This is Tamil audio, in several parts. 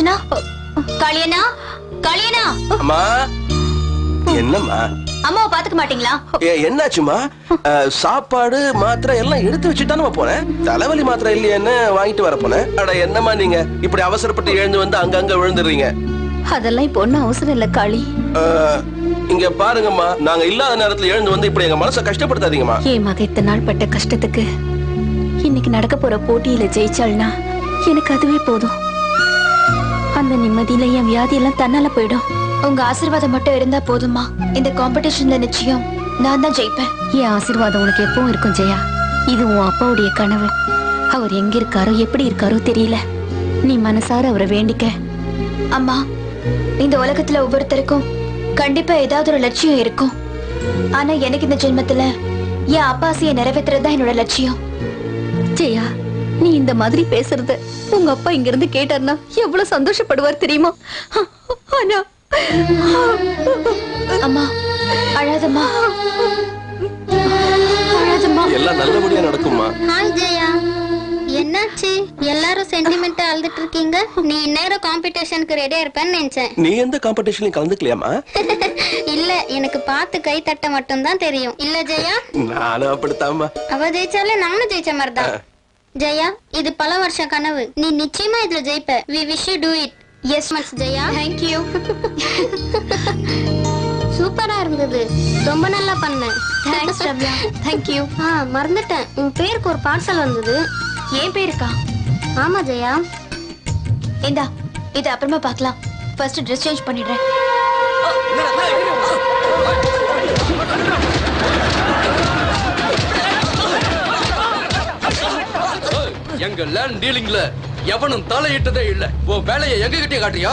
அர்ச்சனா காளியனா காளியனா அம்மா என்னம்மா அம்மாவை பாத்துக்க மாட்டீங்களா என்னாச்சுமா சாப்பாடு மாத்திரை எல்லாம் எடுத்து வச்சுட்டானுமா போனேன் தலைவலி மாத்திரை இல்லையேன்னு வாங்கிட்டு வரப்போனேன் போனேன் அட என்னம்மா நீங்க இப்படி அவசரப்பட்டு எழுந்து வந்து அங்கங்க விழுந்துடுறீங்க அதெல்லாம் இப்போ ஒன்னும் அவசரம் இல்ல காளி இங்க பாருங்கம்மா நாங்க இல்லாத நேரத்துல எழுந்து வந்து இப்படி எங்க மனசை கஷ்டப்படுத்தாதீங்கம்மா ஏன் மக இத்தனை நாள் பட்ட கஷ்டத்துக்கு இன்னைக்கு நடக்க போற போட்டியில ஜெயிச்சாள்னா எனக்கு அதுவே போதும் உட்கார்ந்த நிம்மதியில என் வியாதி எல்லாம் தன்னால போயிடும் உங்க ஆசிர்வாதம் மட்டும் இருந்தா போதுமா இந்த காம்படிஷன்ல நிச்சயம் நான் தான் ஜெயிப்பேன் என் ஆசிர்வாதம் உனக்கு எப்பவும் இருக்கும் ஜெயா இது உன் அப்பாவுடைய கனவு அவர் எங்க இருக்காரோ எப்படி இருக்காரோ தெரியல நீ மனசார அவரை வேண்டிக்க அம்மா இந்த உலகத்துல ஒவ்வொருத்தருக்கும் கண்டிப்பா ஏதாவது ஒரு லட்சியம் இருக்கும் ஆனா எனக்கு இந்த ஜென்மத்துல என் அப்பாசியை நிறைவேற்றுறதுதான் என்னோட லட்சியம் ஜெயா நீ இந்த மாதிரி பேசுறது உங்க அப்பா இங்க இருந்து கேட்டார்னா எவ்வளவு சந்தோஷப்படுவார் தெரியுமா அம்மா அழாதம்மா ஹாய் ஜெயா எல்லாரும் அழுதுட்டு இருக்கீங்க நீ ரெடியா இருப்பேன்னு நினைச்சேன் நீ எந்த இல்ல எனக்கு பார்த்து கை தெரியும் இல்ல ஜெயா நானும் அவ ஜெயிச்சாலே நானும் ஜெயிச்ச மாதிரி தான் ஜெயா இது பல வருஷ கனவு நீ நிச்சயமா இதுல ஜெயிப்ப we wish you to it as much Jaya thank you சூப்பரா இருந்தது ரொம்ப நல்லா பண்ணேன் தேங்க் யூ ஆ மறந்துட்டேன் உன் பேருக்கு ஒரு பார்சல் வந்தது ஏன் பேருக்கா ஆமா ஜெயா இந்தா இது அப்புறமா பார்க்கலாம் ஃபர்ஸ்ட் ட்ரெஸ் சேஞ்ச் பண்ணிடுறேன் எங்க லேண்ட் டீலிங்ல எவனும் தலையிட்டதே இல்ல உன் வேலையை எங்க கிட்டே காட்டியா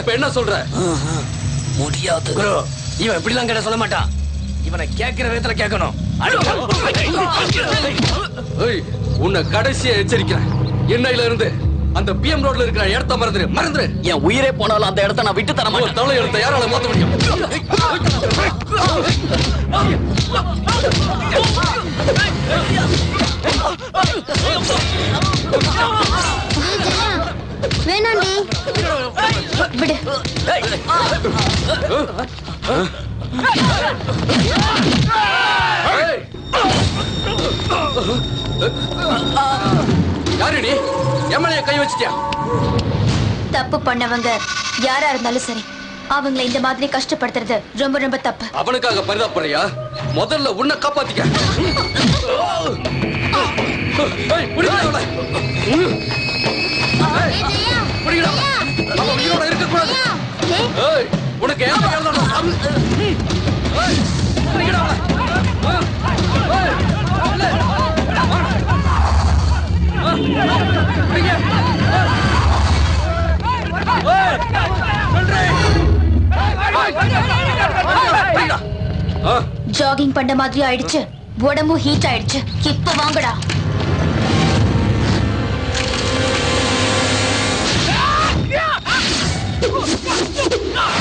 இப்ப என்ன சொல்ற முடியாது இவன் இப்படிலாம் கேட்ட சொல்ல மாட்டான் இவனை கேட்கிற விதத்துல கேட்கணும் உன்னை கடைசியா எச்சரிக்கிறேன் என்னையில இருந்து அந்த பிஎம் ரோட்ல இருக்கிற இடத்த மறந்துரு மறந்துரு என் உயிரே போனாலும் அந்த இடத்த நான் விட்டு தர மாட்டேன் தலை எடுத்த யாரால மாத்த முடியும் வேணாண்டி விடு யாரு நீ எம்எல்ஏ கை வச்சிட்டியா தப்பு பண்ணவங்க யாரா இருந்தாலும் சரி அவங்கள இந்த மாதிரி கஷ்டப்படுத்துறது ரொம்ப ரொம்ப தப்பு அவனுக்காக பரிதாபப்படுறியா முதல்ல உன்னை காப்பாத்திக்க உனக்கு ஏன் ஜாகிங் பண்ண மாதிரி ஆயிடுச்சு உடம்பு ஹீட் ஆயிடுச்சு இப்ப வாங்கடா Ah!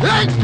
Yeah.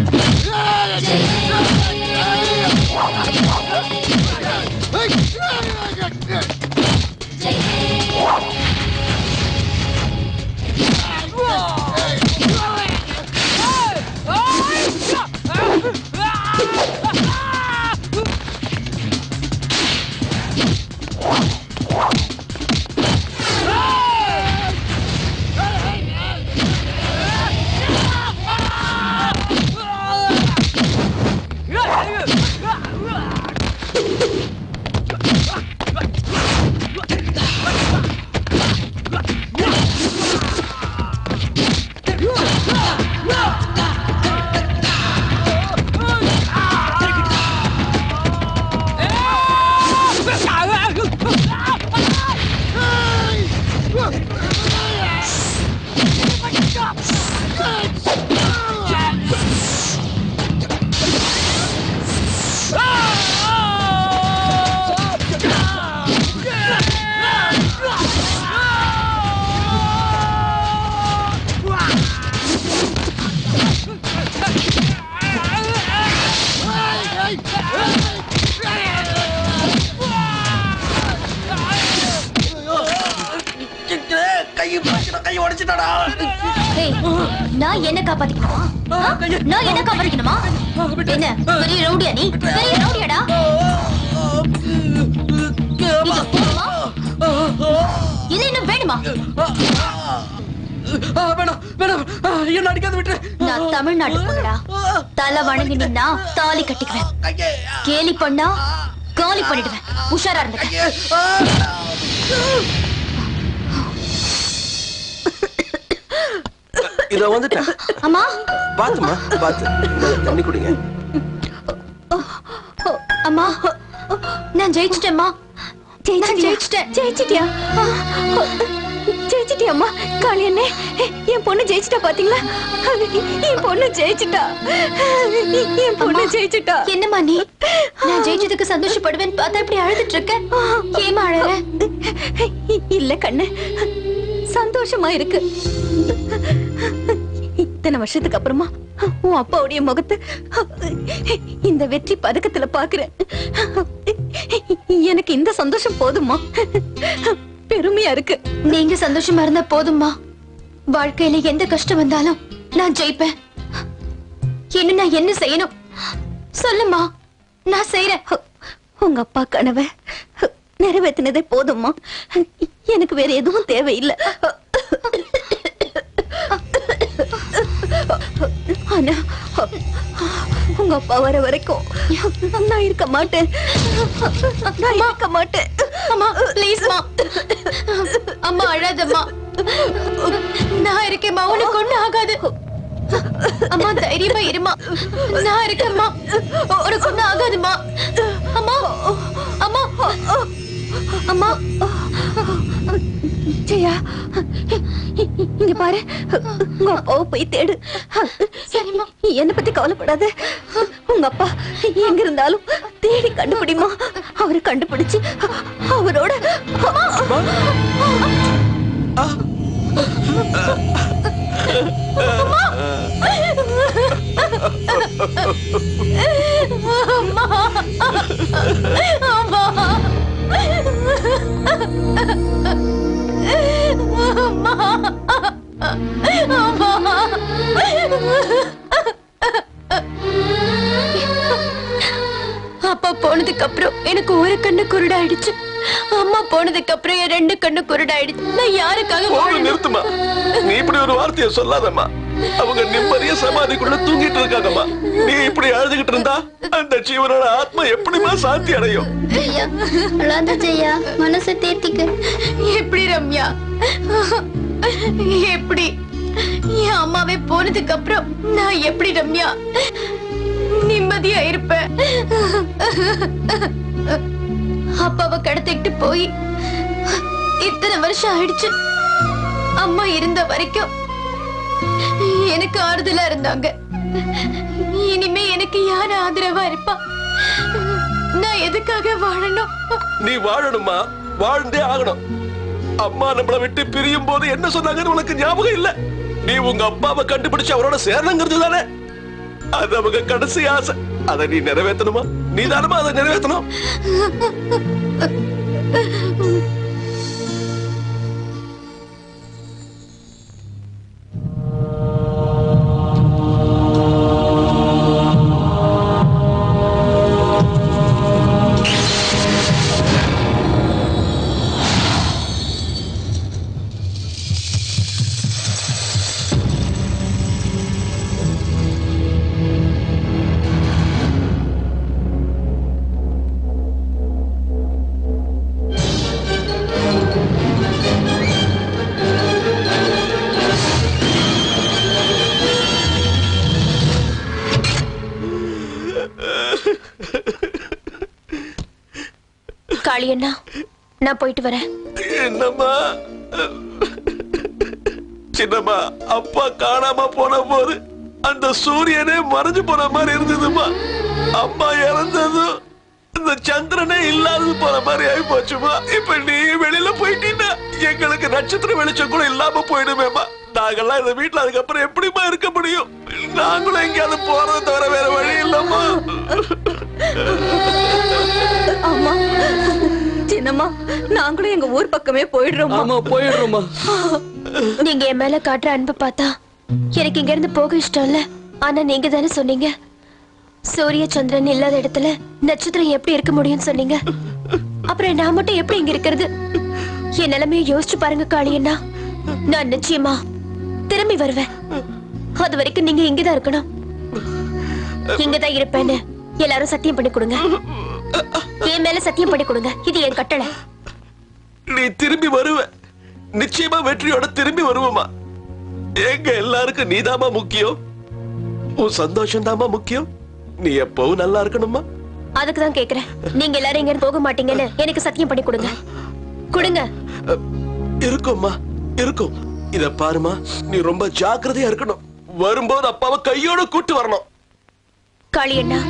பண்ணா காலி பண்ணிடுவேன் உஷாரா இருந்துக்க இத வந்துட்டேன் அம்மா பாத்துமா பாத்து தண்ணி குடிங்க நான் ஜெயிச்சிட்டேம்மா ஜெயிச்சிட்டேன் ஜெயிச்சிட்டியா ஜெயிச்சிட்டியம்மா காளி அண்ணே என் பொண்ணு ஜெயிச்சிட்டா பாத்தீங்களா என் பொண்ணு ஜெயிச்சிட்டா என் பொண்ணு ஜெயிச்சிட்டா என்னம்மா நீ நான் ஜெயிச்சதுக்கு சந்தோஷப்படுவேன் பார்த்தா இப்படி அழுதுட்டு இருக்க ஏமா அழற இல்ல கண்ணு சந்தோஷமா இருக்கு இத்தனை வருஷத்துக்கு அப்புறமா உன் அப்பாவுடைய முகத்தை இந்த வெற்றி பதக்கத்துல பாக்குறேன் எனக்கு இந்த சந்தோஷம் போதுமா பெருமையா இருக்கு நீங்க சந்தோஷமா இருந்தா போதுமா வாழ்க்கையில எந்த கஷ்டம் வந்தாலும் நான் ஜெயிப்பேன் இன்னும் நான் என்ன செய்யணும் சொல்லுமா நான் செய்யறேன் உங்க அப்பா கனவை நிறைவேற்றினதே போதும்மா எனக்கு வேற எதுவும் தேவையில்லை ஆனா உங்க அப்பா வர வரைக்கும் நான் இருக்க மாட்டேன் நான் இருக்க மாட்டேன் அம்மா ப்ளீஸ் அம்மா அழாதம்மா நான் இருக்கேம்மா உனக்கு ஒண்ணு ஆகாது அம்மா தைரியமா இருமா நான் இருக்கேம்மா உனக்கு ஒண்ணு ஆகாதுமா அம்மா அம்மா அம்மா ஜெயா இங்க பாரு உங்க அப்பாவை போய் தேடு சரிம்மா என்ன பத்தி கவலைப்படாத உங்க அப்பா எங்க இருந்தாலும் தேடி கண்டுபிடிமா அவரை கண்டுபிடிச்சு அவரோட அம்மா அப்பா போனதுக்கு அப்புறம் எனக்கு ஒரு கண்ணு குருடாயிடுச்சு அம்மா போனதுக்கு அப்புறம் என் ரெண்டு கண்ணு குருடாயிடுச்சு நான் யாருக்காக நிறுத்துமா நீ இப்படி ஒரு வார்த்தையை சொல்லாதம்மா அவங்க நிம்மதியா சமாதிக்குள்ள தூங்கிட்டு இருக்காங்கம்மா நீ இப்படி அழுதுகிட்டு இருந்தா அந்த ஜீவனோட ஆத்மா எப்படிமா சாந்தி அடையும் அழாத ஜெயா எப்படி ரம்யா எப்படி என் அம்மாவே போனதுக்கு அப்புறம் நான் எப்படி ரம்யா நிம்மதியா இருப்பேன் அப்பாவை கடத்திட்டு போய் இத்தனை வருஷம் ஆயிடுச்சு அம்மா இருந்த வரைக்கும் எனக்கு ஆறுதலா இருந்தாங்க இனிமே எனக்கு யார் ஆதரவா இருப்பா நான் எதுக்காக வாழணும் நீ வாழணுமா வாழ்ந்தே ஆகணும் அம்மா நம்மளை விட்டு பிரியும் போது என்ன சொன்னாங்கன்னு உனக்கு ஞாபகம் இல்ல நீ உங்க அப்பாவை கண்டுபிடிச்சு அவரோட சேரணுங்கிறது தானே அது அவங்க கடைசி ஆசை அதை நீ நிறைவேற்றணுமா நீ தானமா அதை நிறைவேற்றணும் போயிட்டு வரேன் என்னம்மா சின்னம்மா அப்பா காணாம போன போது அந்த சூரியனே மறைஞ்சு போன மாதிரி இருந்ததுமா அம்மா இறந்ததும் இந்த சந்திரனே இல்லாதது போற மாதிரி ஆகி போச்சுமா இப்ப நீ வெளியில போயிட்டீன்னா எங்களுக்கு நட்சத்திர வெளிச்சம் கூட இல்லாம போயிடுமேமா நாங்கெல்லாம் இந்த வீட்டுல அதுக்கப்புறம் எப்படிமா இருக்க முடியும் நாங்களும் எங்கேயாவது போறதை தவிர வேற பக்கமே போயிடுறோம் ஆமா போயிடுறோமா நீங்க என் மேல காட்டுற அன்பு பார்த்தா எனக்கு இங்க இருந்து போக இஷ்டம் இல்ல ஆனா நீங்க தானே சொன்னீங்க சூரிய சந்திரன் இல்லாத இடத்துல நட்சத்திரம் எப்படி இருக்க முடியும்னு சொன்னீங்க அப்புறம் நான் மட்டும் எப்படி இங்க இருக்கிறது என் நிலைமைய யோசிச்சு பாருங்க காளியண்ணா நான் நிச்சயமா திரும்பி வருவேன் அது வரைக்கும் நீங்க இங்கதான் இருக்கணும் இங்கதான் இருப்பேன்னு எல்லாரும் சத்தியம் பண்ணி கொடுங்க என் மேல சத்தியம் பண்ணி கொடுங்க இது என் கட்டளை நீ திரும்பி வருவ நிச்சயமா வெற்றியோட திரும்பி வருவமா எங்க எல்லாருக்கும் நீதாமா முக்கியம் உன் சந்தோஷம் தாமா முக்கியம் நீ எப்பவும் நல்லா இருக்கணுமா அதுக்கு தான் கேக்குறேன் நீங்க எல்லாரும் இங்க போக மாட்டீங்கன்னு எனக்கு சத்தியம் பண்ணி கொடுங்க கொடுங்க இருக்கும்மா இருக்கும் இத பாருமா நீ ரொம்ப ஜாக்கிரதையா இருக்கணும் வரும்போது அப்பாவை கையோட கூட்டு வரணும் காளியண்ணா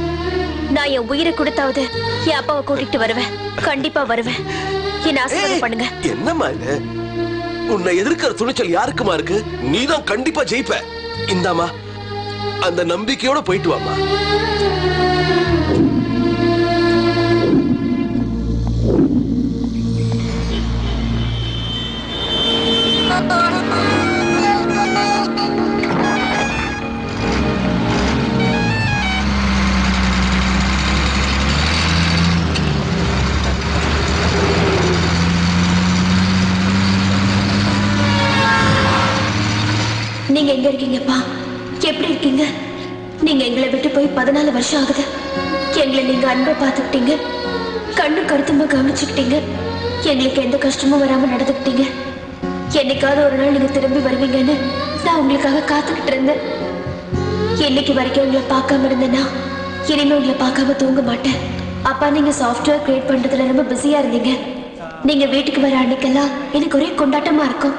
நான் என் உயிரை கொடுத்தாவது என் அப்பாவை கூட்டிட்டு வருவேன் கண்டிப்பா வருவேன் பண்ணுங்க என்னம்மா உன்னை எதிர்க்கிற யாருக்குமா இருக்கு நீதான் கண்டிப்பா ஜெயிப்ப இந்தாமா அந்த நம்பிக்கையோட போயிட்டு வாமா நீங்க எங்க இருக்கீங்கப்பா எப்படி இருக்கீங்க நீங்க எங்களை விட்டு போய் பதினாலு வருஷம் ஆகுது எங்களை நீங்க அன்பை பார்த்துக்கிட்டீங்க கண்ணு கருத்துமா கவனிச்சுக்கிட்டீங்க எங்களுக்கு எந்த கஷ்டமும் வராம நடந்துக்கிட்டீங்க என்னைக்காவது ஒரு நாள் நீங்க திரும்பி வருவீங்கன்னு நான் உங்களுக்காக காத்துக்கிட்டு இருந்தேன் இன்னைக்கு வரைக்கும் உங்களை பார்க்காம இருந்தேன்னா இனிமே உங்களை பார்க்காம தூங்க மாட்டேன் அப்பா நீங்க சாஃப்ட்வேர் கிரியேட் பண்றதுல ரொம்ப பிஸியா இருந்தீங்க நீங்க வீட்டுக்கு வர அன்னைக்கெல்லாம் எனக்கு ஒரே கொண்டாட்டமா இருக்கும்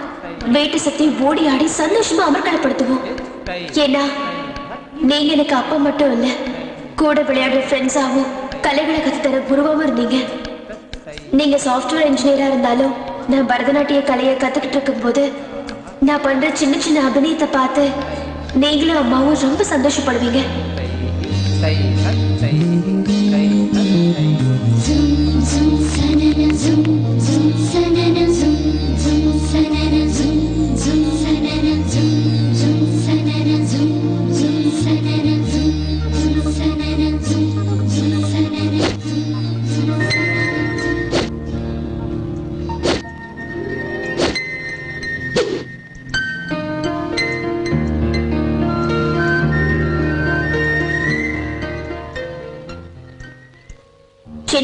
வேட்டு சக்தி ஓடி ஆடி சந்தோஷமா அமர்கலப்படுத்துவோம் ஏன்னா நீங்க எனக்கு அப்பா மட்டும் இல்ல கூட விளையாடுற ஃப்ரெண்ட்ஸாவும் கலைகளை தர உருவாம இருந்தீங்க நீங்க சாஃப்ட்வேர் இன்ஜினியரா இருந்தாலும் நான் பரதநாட்டிய கலையை கத்துக்கிட்டு இருக்கும் போது நான் பண்ற சின்ன சின்ன அபிநயத்தை பார்த்து நீங்களும் அம்மாவும் ரொம்ப சந்தோஷப்படுவீங்க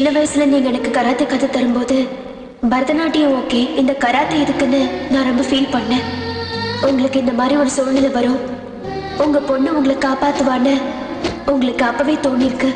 சின்ன வயசுல நீங்க எனக்கு கராத்தே கதை தரும்போது பரதநாட்டியம் ஓகே இந்த கராத்தே இதுக்குன்னு நான் ரொம்ப ஃபீல் பண்ணேன் உங்களுக்கு இந்த மாதிரி ஒரு சூழ்நிலை வரும் உங்க பொண்ணு உங்களை காப்பாத்துவான்னு உங்களுக்கு அப்பவே தோணிருக்கு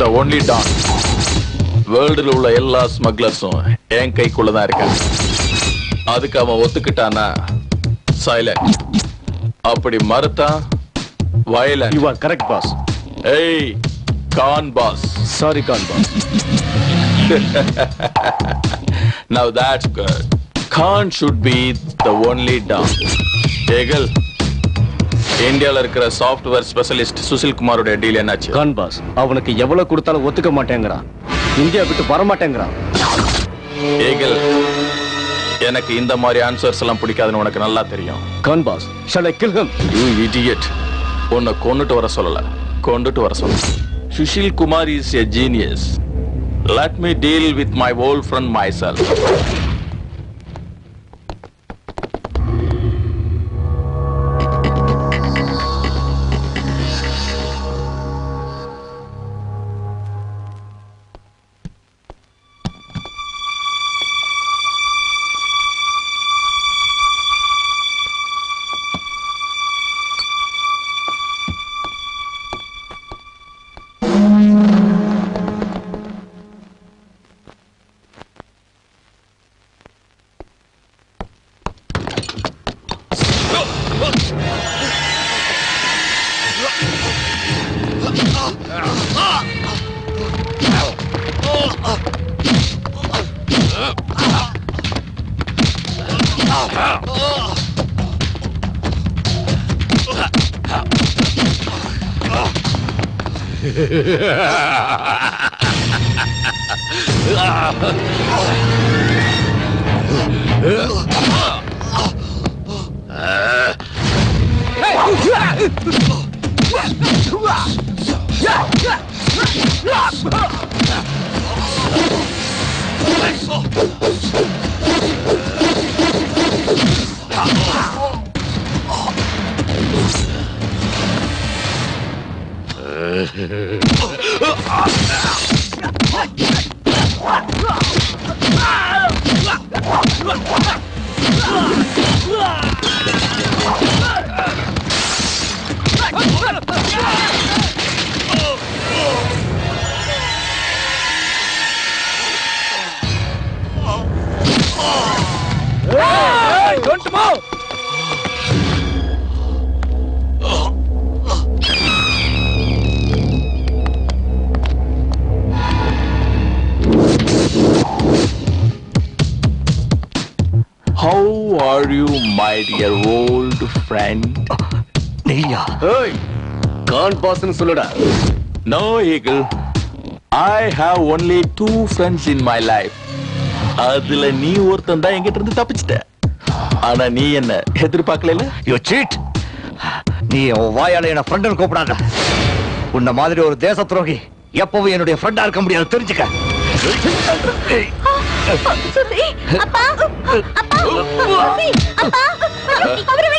த ஒன்லி டான் வேர்ல்டில் உள்ள எல்லா ஸ்மக்லர்ஸும் என் கைக்குள்ள தான் இருக்காங்க அதுக்கு அவன் ஒத்துக்கிட்டானா சைலன் அப்படி மறுத்தா violence you are correct boss ஏய் Khan boss sorry Khan boss now that's good Khan should be the only don Ekal இந்தியாவில் இருக்கிற சாஃப்ட்வேர் ஸ்பெஷலிஸ்ட் சுசில் குமாரோட டீல் என்னாச்சு கான் பாஸ் அவனுக்கு எவ்வளவு கொடுத்தாலும் ஒத்துக்க மாட்டேங்கிறான் இந்தியா விட்டு வர வரமாட்டேங்கிறான் ஏகல் எனக்கு இந்த மாதிரி ஆன்சர்ஸ் எல்லாம் பிடிக்காதுன்னு உனக்கு நல்லா தெரியும் Khan boss shall I kill him you idiot உன்னை கொண்டுட்டு வர சொல்லல கொண்டுட்டு வர சொல்ல Sushil Kumar is a genius let me deal with my old friend myself சொல்லுடா no eagle I have only two friends in my life அதுல நீ ஒருத்தன் தான் எங்கிட்ட இருந்து தப்பிச்சிட்ட ஆனா நீ என்ன எதிர்பார்க்கல யோ சீட் நீ வாயால என்ன ஃப்ரெண்ட்னு கூப்பிடாத உன்ன மாதிரி ஒரு தேச துரோகி எப்பவும் என்னுடைய ஃப்ரெண்டா இருக்க முடியாது தெரிஞ்சுக்க அப்பா அப்பா அப்பா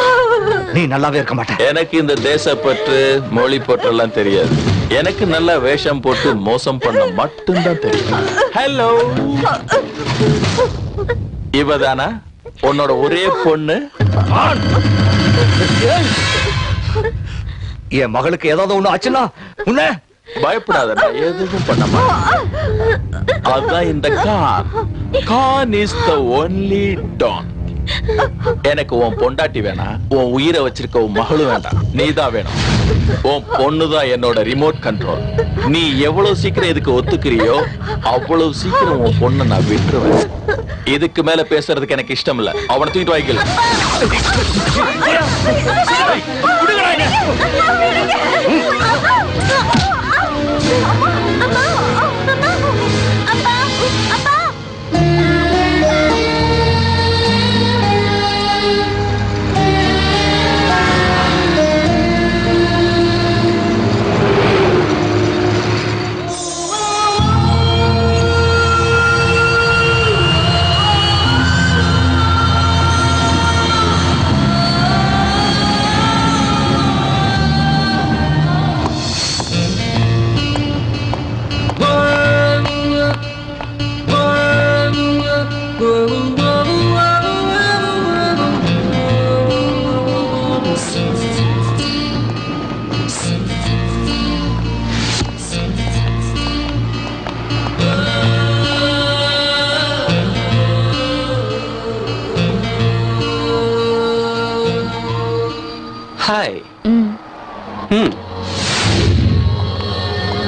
நீ நல்லாவே இருக்க மாட்டேன் எனக்கு இந்த தேசப்பற்று மொழி பற்றெல்லாம் தெரியாது எனக்கு நல்ல வேஷம் போட்டு மோசம் பண்ண மட்டும்தான் தெரியும் ஹலோ இவதானா உன்னோட ஒரே பொண்ணு என் மகளுக்கு ஏதாவது ஒண்ணு ஆச்சுன்னா உன்ன பயப்படாத எதுவும் பண்ணமா அதுதான் இந்த Khan Khan is the only don எனக்கு உன் பொண்டாட்டி வேணாம் உன் உயிரை வச்சிருக்க உன் மகளும் வேண்டாம் நீ தான் வேணும் உன் பொண்ணுதான் என்னோட ரிமோட் கண்ட்ரோல் நீ எவ்வளவு சீக்கிரம் இதுக்கு ஒத்துக்கிறியோ அவ்வளவு சீக்கிரம் உன் பொண்ணை நான் விட்டுருவேன் இதுக்கு மேல பேசுறதுக்கு எனக்கு இஷ்டம் இல்ல அவனை தூக்கிட்டு வாய்க்கல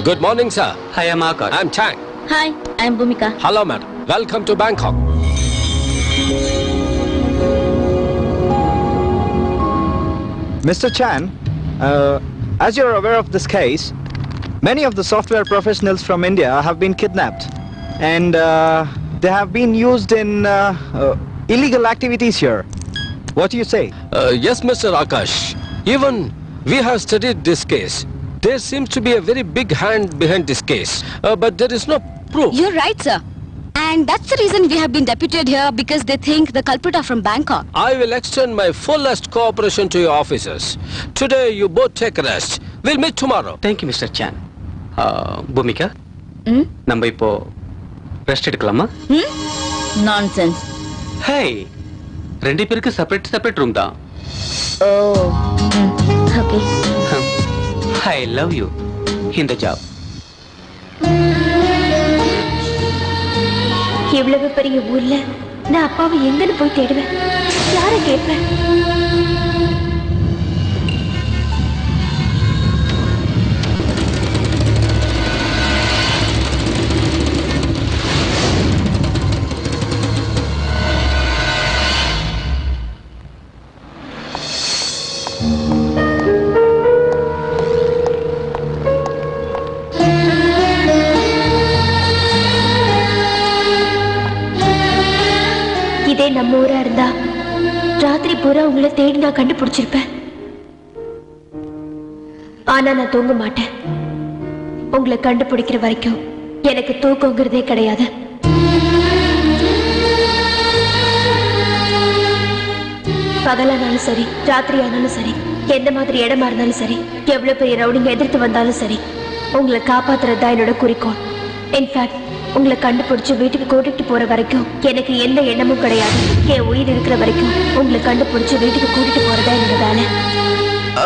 Good morning, sir. Hi, I'm Akash. I'm Chang. Hi, I'm Bhumika. Hello, madam. Welcome to Bangkok. Mr. Chan, uh, as you're aware of this case, many of the software professionals from India have been kidnapped and uh, they have been used in uh, uh illegal activities here. What do you say? Uh, yes, Mr. Akash. Even we have studied this case There seems to be a very big hand behind this case, uh, but there is no proof. You're right, sir. And that's the reason we have been deputed here because they think the culprit are from Bangkok. I will extend my fullest cooperation to your officers. Today, you both take rest. We'll meet tomorrow. Thank you, Mr. Chan. Uh, Bhumika, ம் நம்ம இப்போ ரெஸ்ட் எடுக்கலாமா ம் நான்சென்ஸ் ஹே ரெண்டு பேருக்கு செப்பரேட் செப்பரேட் ரூம் தான் ஓ ஓகே ஐ லவ் யூ இந்த ஜாப் எவ்வளவு பெரிய ஊர்ல நான் அப்பாவை எங்கன்னு போய் தேடுவேன் யாரை கேட்பேன் தேடினா கண்டுபிடிச்சிருப்பேன் ஆனா நான் தூங்க மாட்டேன் உங்களை கண்டுபிடிக்கிற வரைக்கும் எனக்கு தூக்கங்கிறதே கிடையாது பகலானாலும் சரி ராத்திரி ஆனாலும் சரி எந்த மாதிரி இடமா இருந்தாலும் சரி எவ்வளவு பெரிய ரவுடிங்க எதிர்த்து வந்தாலும் சரி உங்களை காப்பாத்துறதுதான் என்னோட குறிக்கோள் இன்ஃபேக்ட் உங்களை கண்டுபிடிச்சு வீட்டுக்கு கூட்டிட்டு போற வரைக்கும் எனக்கு எந்த எண்ணமும் கிடையாது என் உயிர் இருக்கிற வரைக்கும் உங்களை கண்டுபிடிச்சு வீட்டுக்கு கூட்டிட்டு போறதா என்னோட வேலை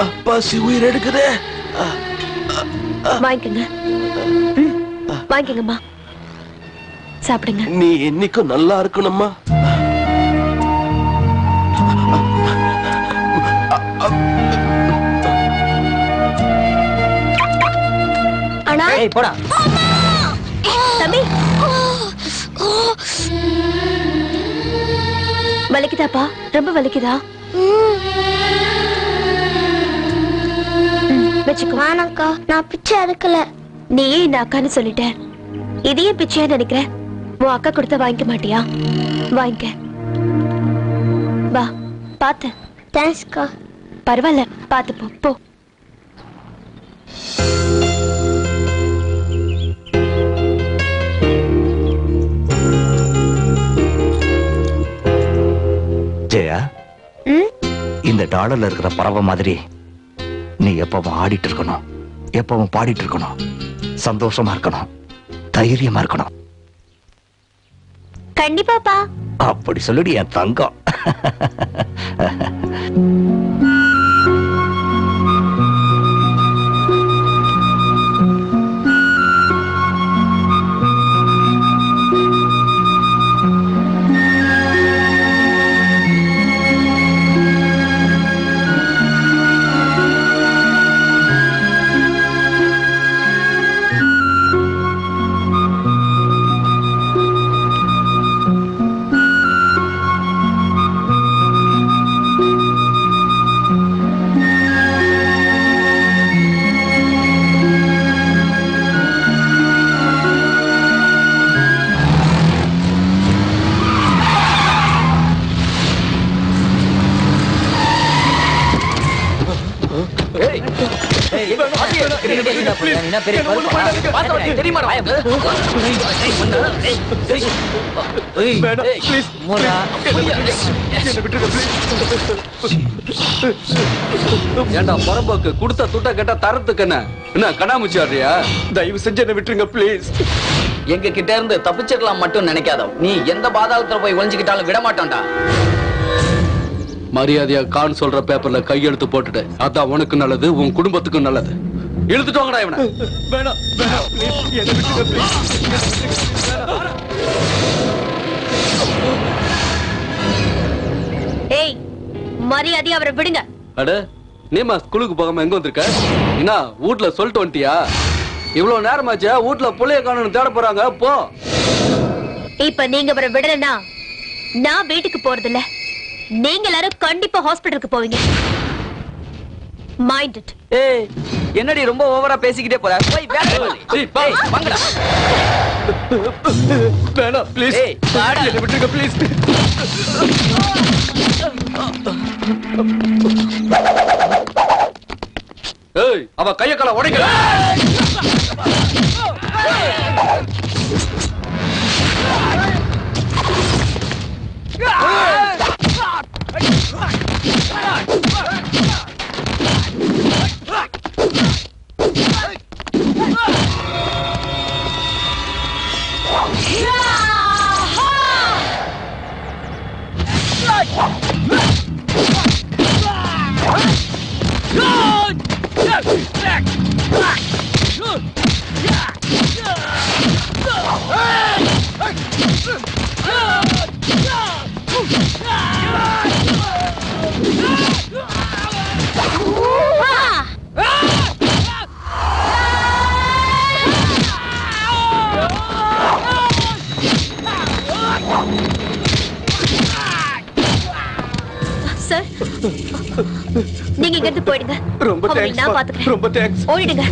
அப்பா உயிர் எடுக்குது வாங்கிக்கங்க வாங்கிக்கங்கம்மா சாப்பிடுங்க நீ என்னைக்கும் நல்லா இருக்கணும்மா போடா வலிக்குதாப்பா ரொம்ப வலிக்குதா வச்சுக்கோ வானாக்கா நான் பிச்சை எடுக்கல நீயே இந்த அக்கான்னு சொல்லிட்டேன் இதையே பிச்சையா நினைக்கிறேன் உன் அக்கா கொடுத்த வாங்கிக்க மாட்டியா வாங்கிக்க வா பார்த்து தேங்க்ஸ்க்கா பரவாயில்ல பார்த்து போ இந்த டாலர்ல இருக்கிற பறவை மாதிரி நீ எப்பவும் ஆடிட்டு இருக்கணும் எப்பவும் பாடிட்டு இருக்கணும் சந்தோஷமா இருக்கணும் தைரியமா இருக்கணும் கண்டிப்பாப்பா அப்படி சொல்லுடி என் தங்கம் ஏண்டா புறம்போக்கு கொடுத்த துட்ட கேட்டா தரத்துக்கு என்ன என்ன கண்ணாமூச்சி தயவு செஞ்சு என்ன விட்டுருங்க ப்ளீஸ் எங்க கிட்ட இருந்து தப்பிச்சிடலாம் மட்டும் நினைக்காத நீ எந்த பாதாளத்துல போய் ஒளிஞ்சுக்கிட்டாலும் விட மாட்டோம்டா மரியாதையா கான் சொல்ற பேப்பர்ல கையெழுத்து போட்டுட்டு அதான் உனக்கு நல்லது உன் குடும்பத்துக்கும் நல்லது இழுத்துட்டோங்கடா இவனை வேணாம் வேணாம் ப்ளீஸ் என்ன விட்டுங்க ப்ளீஸ் ஏய் மரியாதை அவரை விடுங்க அட நீமா ஸ்கூலுக்கு போகாம எங்க வந்திருக்க என்ன வீட்ல சொல்லிட்டு வந்துட்டியா இவ்வளவு நேரமாச்சு வீட்ல புள்ளைய காணணும் தேட போறாங்க போ இப்ப நீங்க அவரை விடலனா நான் வீட்டுக்கு போறது இல்ல நீங்க எல்லாரும் கண்டிப்பா ஹாஸ்பிட்டலுக்கு போவீங்க மைண்ட் இட் ஏய் என்னடி ரொம்ப ஓவரா பேசிக்கிட்டே போற போய் வாங்கடா வேணாம் ப்ளீஸ் என்ன விட்டுருங்க ப்ளீஸ் ஏய் அவ கைய கால உடைக்க Ah! 呀哈 சார் நீங்க இங்க இருந்து போயிடுங்க ரொம்ப தேங்க்ஸ் நான் பாத்துக்கிறேன் ரொம்ப தேங்க்ஸ் ஓடிடுங்க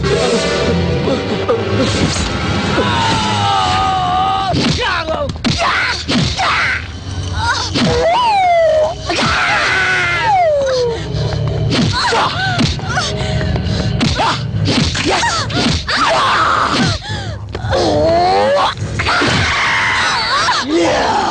Yeah!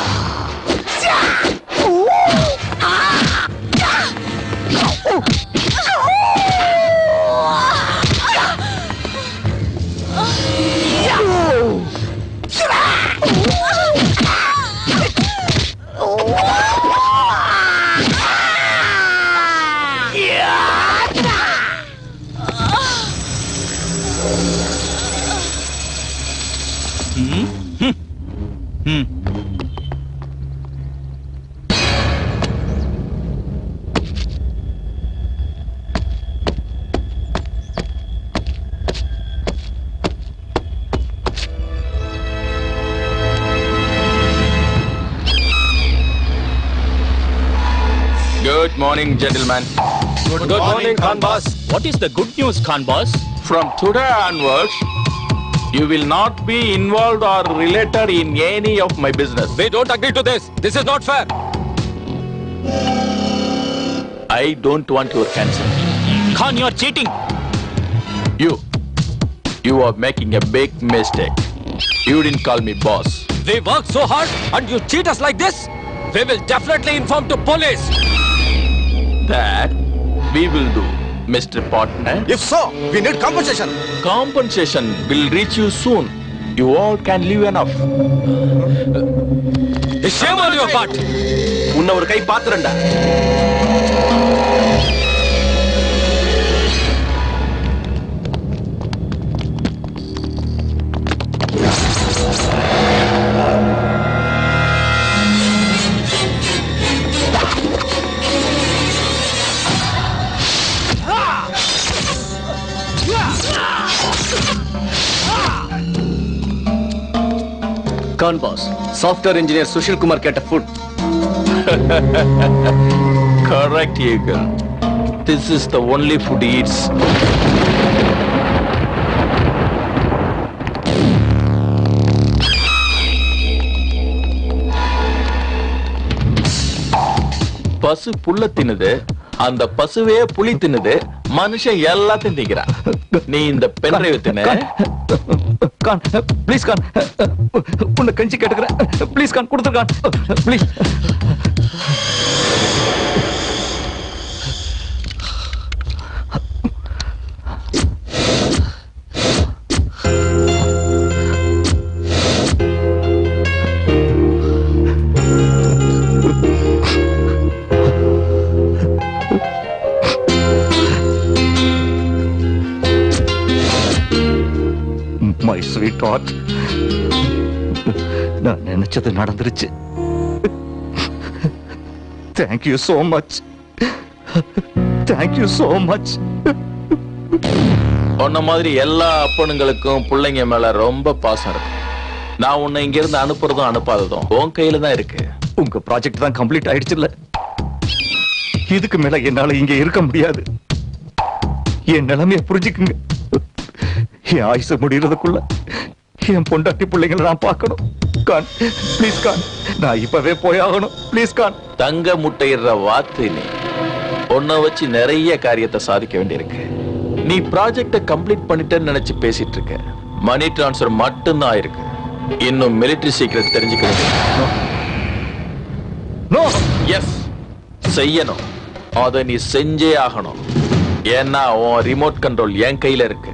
Good morning, gentlemen. Good, good morning, morning Khan boss. What is the good news, Khan boss? From today onwards, you will not be involved or related in any of my business. We don't agree to this. This is not fair. I don't want your cancer. Khan, you are cheating. You. You are making a big mistake. You didn't call me boss. We work so hard and you cheat us like this? We will definitely inform to police. That we will do, Mr. Partner. If so, we need compensation. Compensation will reach you soon. You all can live enough. Shame on your part. உன்னை ஒரு கை பாத்துறேன்டா Khan boss software engineer Sushil Kumar கேட்ட food correct Egan this is the only food eats பசு புள்ள தின்னுது அந்த பசுவே புலி தின்னுது மனுஷன் எல்லாத்தையும் திங்கிறான் நீ இந்த பெண்களை தின்ன கான் ப்ளீஸ் கான் உன்னை கேட்டுக்கிறேன் ப்ளீஸ் கான் கொடுத்துருக்கான் ப்ளீஸ் மை ஸ்வீட் ஹார்ட் நான் நினைச்சது நடந்துருச்சு thank you so much thank you so much உன்ன மாதிரி எல்லா அப்பனுங்களுக்கும் பிள்ளைங்க மேல ரொம்ப பாசம் இருக்கு நான் உன்னை இங்க இருந்து அனுப்புறதும் அனுப்பாததும் உன் கையில தான் இருக்கு உங்க ப்ராஜெக்ட் தான் கம்ப்ளீட் இல்ல இதுக்கு மேல என்னால இங்க இருக்க முடியாது என் நிலைமைய புரிஞ்சுக்குங்க என் ஆயுசு முடிகிறதுக்குள்ள என் பொண்டாட்டி பிள்ளைங்கள நான் பார்க்கணும் கான் ப்ளீஸ் கான் நான் இப்பவே போய் ஆகணும் ப்ளீஸ் கான் தங்க முட்டையிடுற வார்த்தை நீ உன்னை வச்சு நிறைய காரியத்தை சாதிக்க வேண்டியிருக்கு நீ ப்ராஜெக்ட கம்ப்ளீட் பண்ணிட்டேன்னு நினைச்சு பேசிட்டு இருக்க மணி டிரான்ஸ்ஃபர் மட்டும்தான் ஆயிருக்கு இன்னும் மிலிட்டரி சீக்கிரம் தெரிஞ்சுக்கணும் எஸ் செய்யணும் அதை நீ செஞ்சே ஆகணும் ஏன்னா உன் ரிமோட் கண்ட்ரோல் என் கையில இருக்கு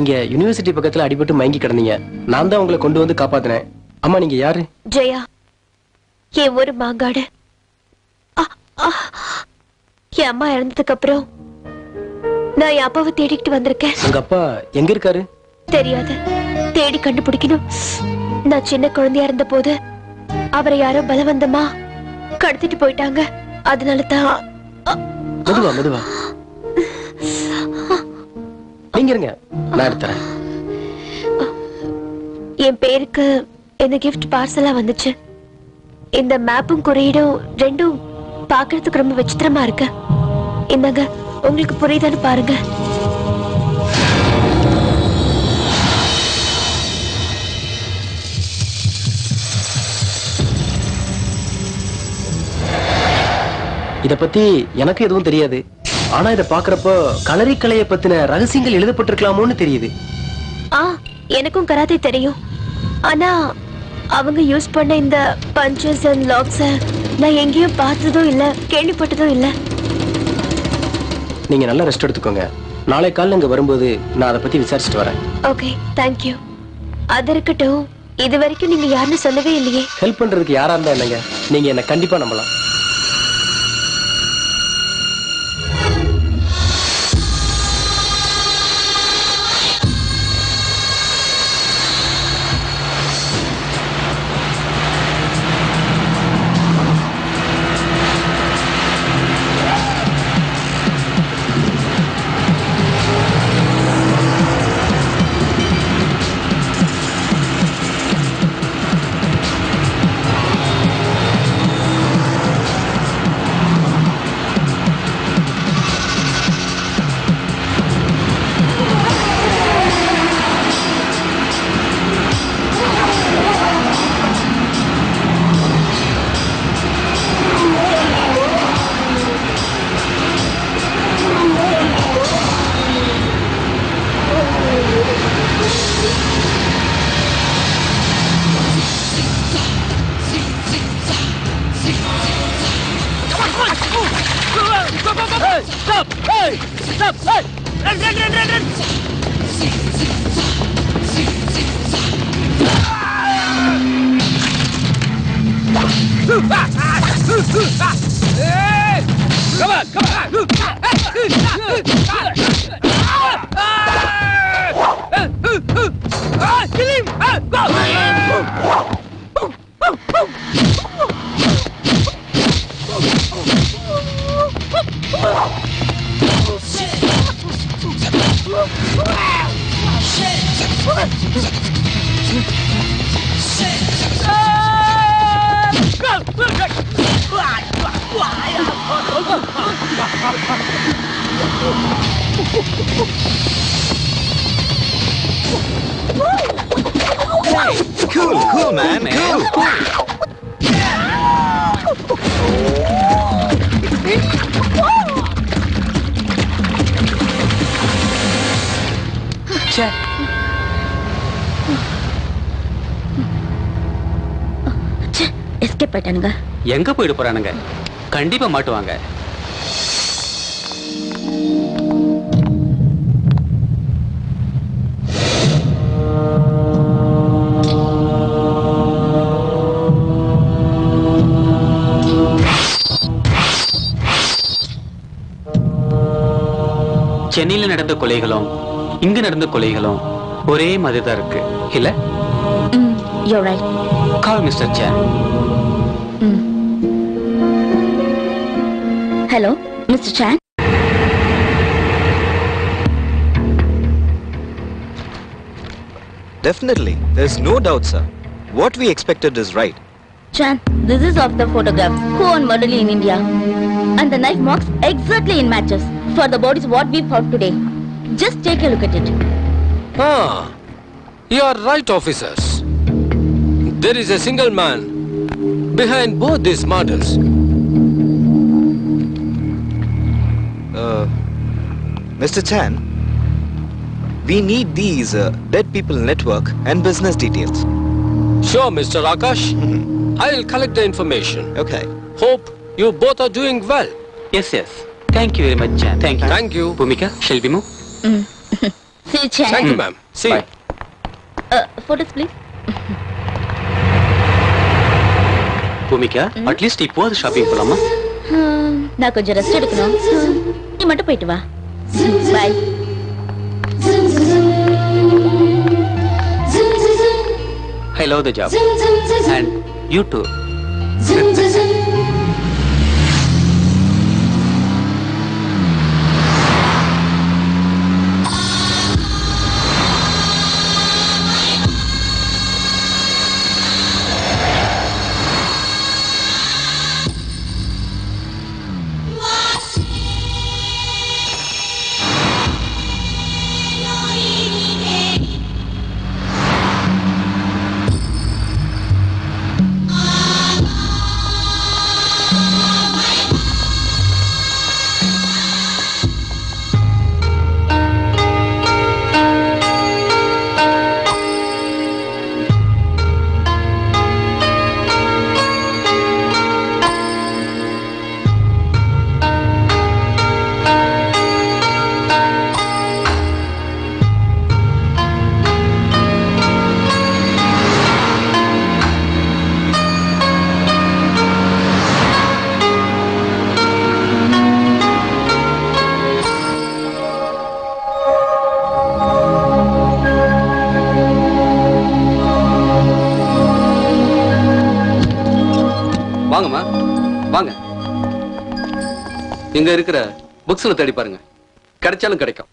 நீங்க யூனிவர்சிட்டி பக்கத்துல அடிபட்டு மயங்கி கிடந்தீங்க நான் தான் உங்களை கொண்டு வந்து காப்பாத்தினேன் அம்மா நீங்க யாரு ஜெயா என் ஒரு மாங்காடு என் அம்மா இறந்ததுக்கு அப்புறம் நான் என் அப்பாவை தேடிட்டு வந்திருக்கேன் உங்க அப்பா எங்க இருக்காரு தெரியாது தேடி கண்டுபிடிக்கணும் நான் சின்ன குழந்தையா இருந்த போது அவரை யாரோ பலவந்தமா கடத்திட்டு போயிட்டாங்க அதனால தான் மெதுவா நீங்க நான் எடுத்துறேன் என் பேருக்கு இந்த கிஃப்ட் பார்சலா வந்துச்சு இந்த மேப்பும் குறியீடும் ரெண்டும் பாக்குறதுக்கு ரொம்ப விசித்திரமா இருக்கு இந்தாங்க உங்களுக்கு புரியுதான்னு பாருங்க இத பத்தி எனக்கு எதுவும் தெரியாது ஆனா இத பாக்குறப்ப கலரி கலைய பத்தின ரகசியங்கள் எழுதப்பட்டிருக்கலாமோன்னு தெரியுது ஆ எனக்கும் கராத்தே தெரியும் ஆனா அவங்க யூஸ் பண்ண இந்த பஞ்சஸ் அண்ட் லாக்ஸ் நான் எங்கேயும் பார்த்ததும் இல்ல கேள்விப்பட்டதும் இல்ல நீங்க நல்லா ரெஸ்ட் எடுத்துக்கோங்க நாளை காலையில இங்க வரும்போது நான் அதை பத்தி விசாரிச்சுட்டு வரேன் ஓகே தேங்க் யூ அது இருக்கட்டும் இது வரைக்கும் நீங்க யாருன்னு சொல்லவே இல்லையே ஹெல்ப் பண்றதுக்கு யாரா இருந்தா என்னங்க நீங்க என்ன கண்டிப்பா நம்பலாம் தான் மாட்டுவாங்க சென்னையில் நடந்த கொலைகளும் இங்க நடந்த கொலைகளும் ஒரே மாதிரி தான் இருக்கு இல்ல call mister Mm. Mr. Chan? Definitely. There's no doubt, sir. What we expected is right. Chan, this is of the photograph. Who on Murali in India? And the knife marks exactly in matches for the bodies what we found today. Just take a look at it. Ah, you are right, officers. There is a single man behind both these murders. Mr. Chan, we need these uh, dead people network and business details. Sure, Mr. Akash. I'll collect the information. Okay. Hope you both are doing well. Yes, yes. Thank you very much, Chan. Thank you. Thank you. Bhumika, shall we move? See Chan. Thank you, ma'am. See you. Uh, photos please. Bhoomika at least இப்போது ஷாப்பிங் போலாமா Hmm, நான் கொஞ்சம் ரெஸ்ட் எடுக்கணும் நீ மட்டும் போயிட்டு வா Bye. I love the job. And you too. இங்க இருக்கிற புக்ஸ்ல தேடி பாருங்க கிடைச்சாலும் கிடைக்கும்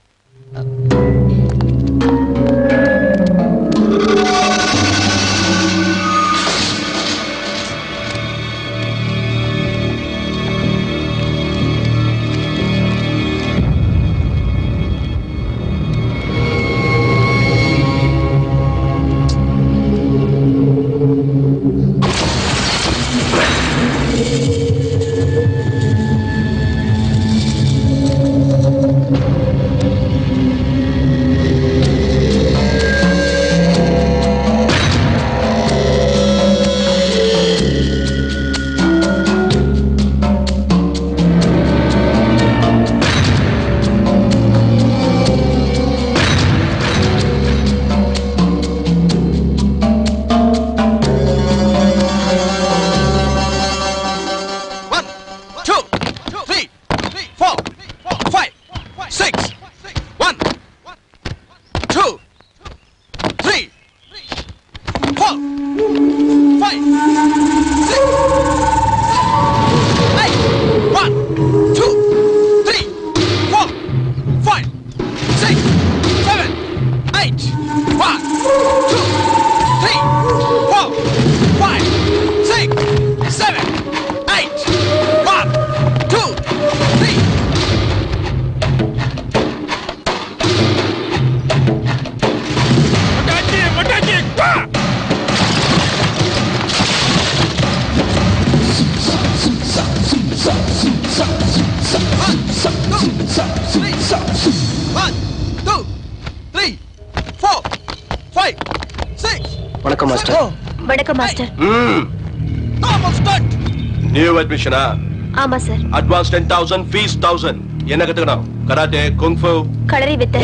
ஆமா sir advance ten thousand fees thousand என்ன கத்துக்கணும் கராத்தே குங்ஃபு களரி வித்த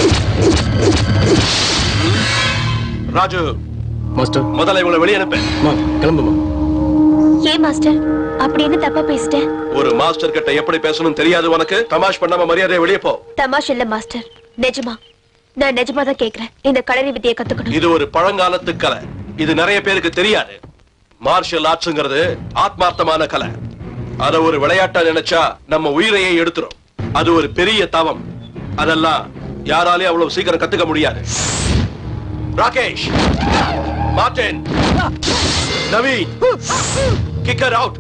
ராஜு மாஸ்டர் முதல்ல இவங்களை வெளியே அனுப்பேன் கிளம்புமா ஏன் மாஸ்டர் அப்படி என்ன தப்பா பேசிட்டேன் ஒரு மாஸ்டர் கிட்ட எப்படி பேசணும் தெரியாது உனக்கு தமாஷ் பண்ணாம மரியாதையை வெளியே போ தமாஷ் இல்ல மாஸ்டர் நிஜமா நான் நிஜமா தான் கேக்குறேன் இந்த களரி வித்தியை கத்துக்கணும் இது ஒரு பழங்காலத்து கலை இது நிறைய பேருக்கு தெரியாது மார்ஷல் ஆர்ட்ஸ்ங்கிறது ஆத்மார்த்தமான கலை அத ஒரு விளையாட்டா நினைச்சா நம்ம உயிரையே எடுத்துரும் அது ஒரு பெரிய தவம் அதெல்லாம் யாராலே அவ்வளவு சீக்கிரம் கத்துக்க முடியாது Rakesh Martin Naveen kicker out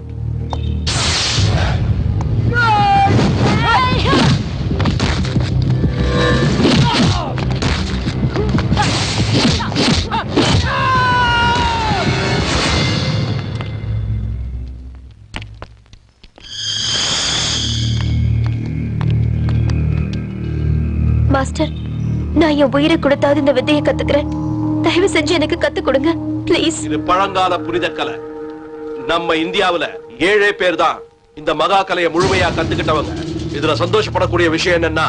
நான் என் உயிரை கொடுத்தாவது இந்த வித்தையை கத்துக்கிறேன் தயவு செஞ்சு எனக்கு கத்து கொடுங்க பிளீஸ் இது பழங்கால புனித கலை நம்ம இந்தியாவுல ஏழே பேர் தான் இந்த மகா கலையை முழுமையா கத்துக்கிட்டவங்க இதுல சந்தோஷப்படக்கூடிய விஷயம் என்னன்னா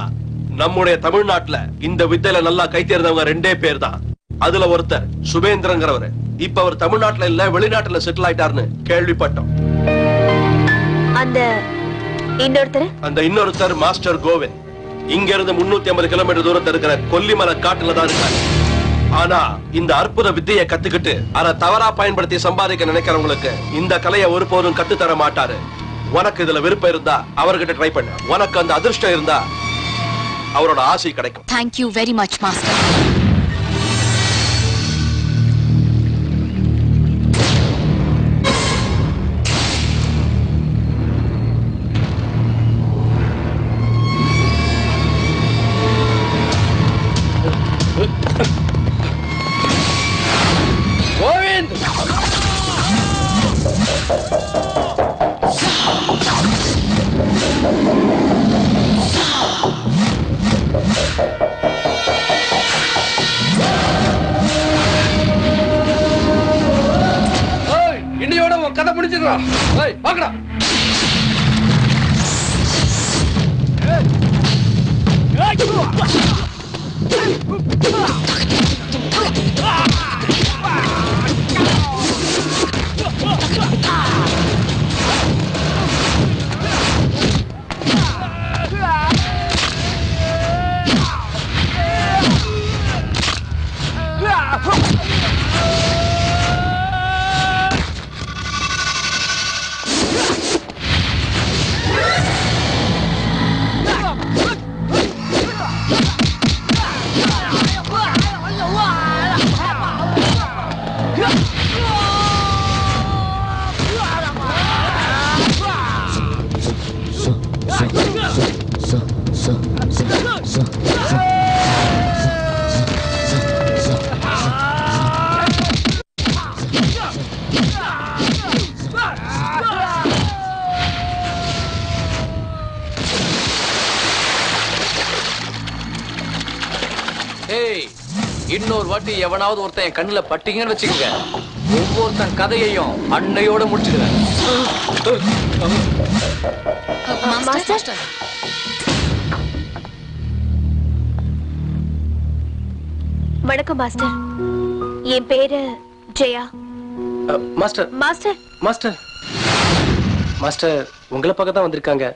நம்முடைய தமிழ்நாட்டுல இந்த வித்தையில நல்லா கை தேர்ந்தவங்க ரெண்டே பேர் தான் அதுல ஒருத்தர் சுபேந்திரங்கிறவர் இப்ப அவர் தமிழ்நாட்டுல இல்ல வெளிநாட்டுல செட்டில் ஆயிட்டாருன்னு கேள்விப்பட்டோம் அந்த இன்னொருத்தர் அந்த இன்னொருத்தர் மாஸ்டர் கோவிந்த் இங்க இருந்து முன்னூத்தி ஐம்பது கிலோமீட்டர் தூரத்துல இருக்கிற கொல்லிமலை காட்டுல தான் இருக்காங்க ஆனா இந்த அற்புத வித்தையை கத்துக்கிட்டு அதை தவறா பயன்படுத்தி சம்பாதிக்க நினைக்கிறவங்களுக்கு இந்த கலையை ஒருபோதும் கத்து தர மாட்டாரு உனக்கு இதுல விருப்பம் இருந்தா அவர்கிட்ட ட்ரை பண்ண உனக்கு அந்த அதிர்ஷ்டம் இருந்தா அவரோட ஆசை கிடைக்கும் தேங்க்யூ வெரி மச் மாஸ்டர் எவனாவது ஒருத்தன் என் கண்ணுல பட்டீங்கன்னு வச்சுக்கோங்க ஒவ்வொருத்தன் கதையையும் அன்னையோட முடிச்சிடுவேன் வணக்கம் மாஸ்டர் என் பேரு Jaya master master master master உங்களை பக்கம் தான் வந்திருக்காங்க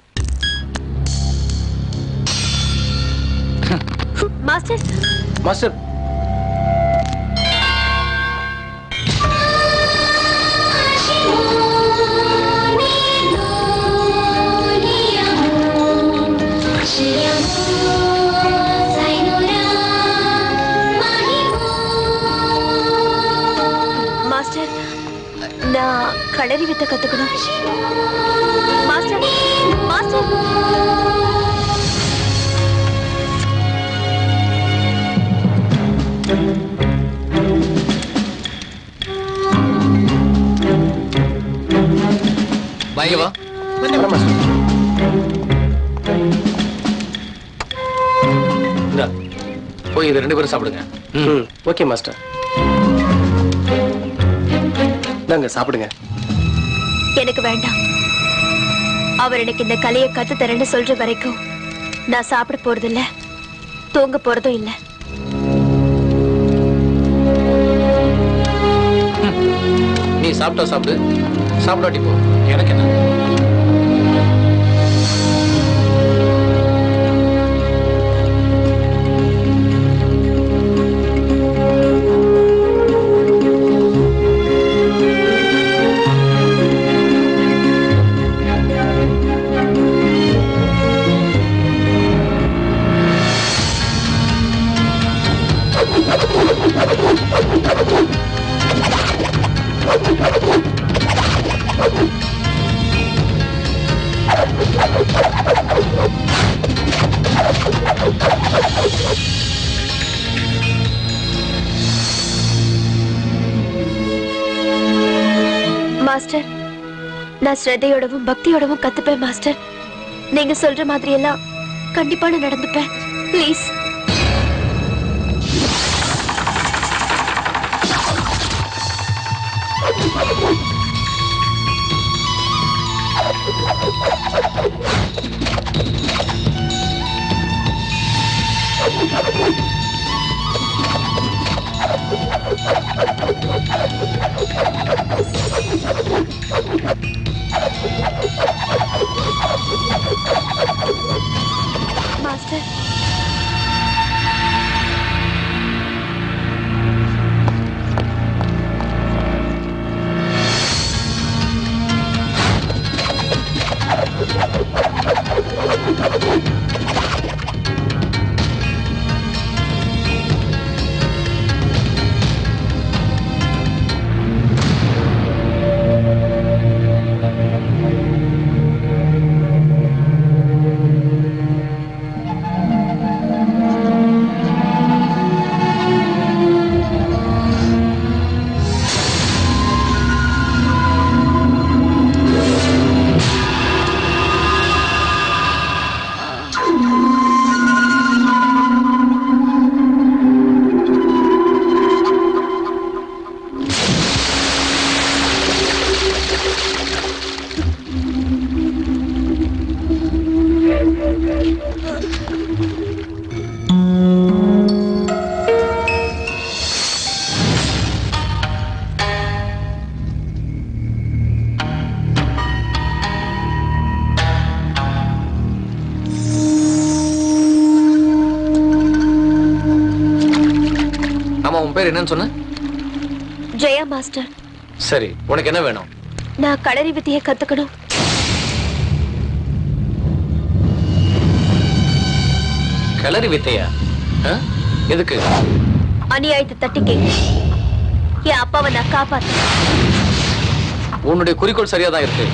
மாஸ்டர் மாஸ்டர் களரி வித்த கத்துக்கணும் மாஸ்டர் மாஸ்டர் வாங்க போய் இது ரெண்டு பேரும் சாப்பிடுங்க ஓகே மாஸ்டர் நாங்க சாப்பிடுங்க எனக்கு வேண்டாம் அவர் எனக்கு இந்த கலையை கத்து தரேன்னு சொல்ற வரைக்கும் நான் சாப்பிட போறது இல்ல தூங்க போறதும் இல்ல நீ சாப்பிட்டா சாப்பிடு சாப்பிடாட்டி போ எனக்கு என்ன ஸ்ரத்தையோடவும் பக்தியோடவும் கத்துப்பேன் மாஸ்டர் நீங்க சொல்ற மாதிரி எல்லாம் கண்டிப்பா நான் நடந்துப்பேன் ப்ளீஸ் என்னன்னு சொன்ன ஜெயா மாஸ்டர் சரி உனக்கு என்ன வேணும் நான் களரி வித்தியை கத்துக்கணும் களரி வித்தையா எதுக்கு அநியாயத்தை தட்டிக்கே என் அப்பாவை நான் காப்பாத்த உன்னுடைய குறிக்கோள் சரியா தான் இருக்கு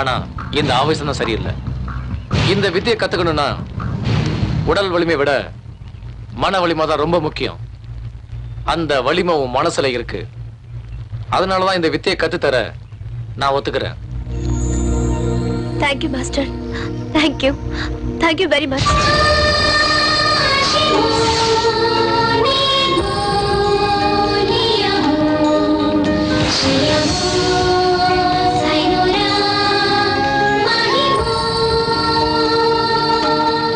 ஆனா இந்த ஆவேசம் தான் சரியில்லை இந்த வித்தியை கத்துக்கணும்னா உடல் வலிமை விட மன வலிமை தான் ரொம்ப முக்கியம் அந்த வலிமை உன் மனசுல இருக்கு அதனால தான் இந்த வித்தையை கத்துத்தர நான் ஒத்துக்கிறேன் வெரி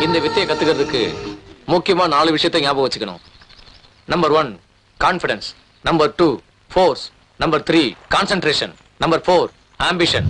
இந்த வித்தையை கத்துக்கிறதுக்கு முக்கியமா நாலு விஷயத்தை ஞாபகம் வச்சுக்கணும் number one confidence number two force number three concentration number four ambition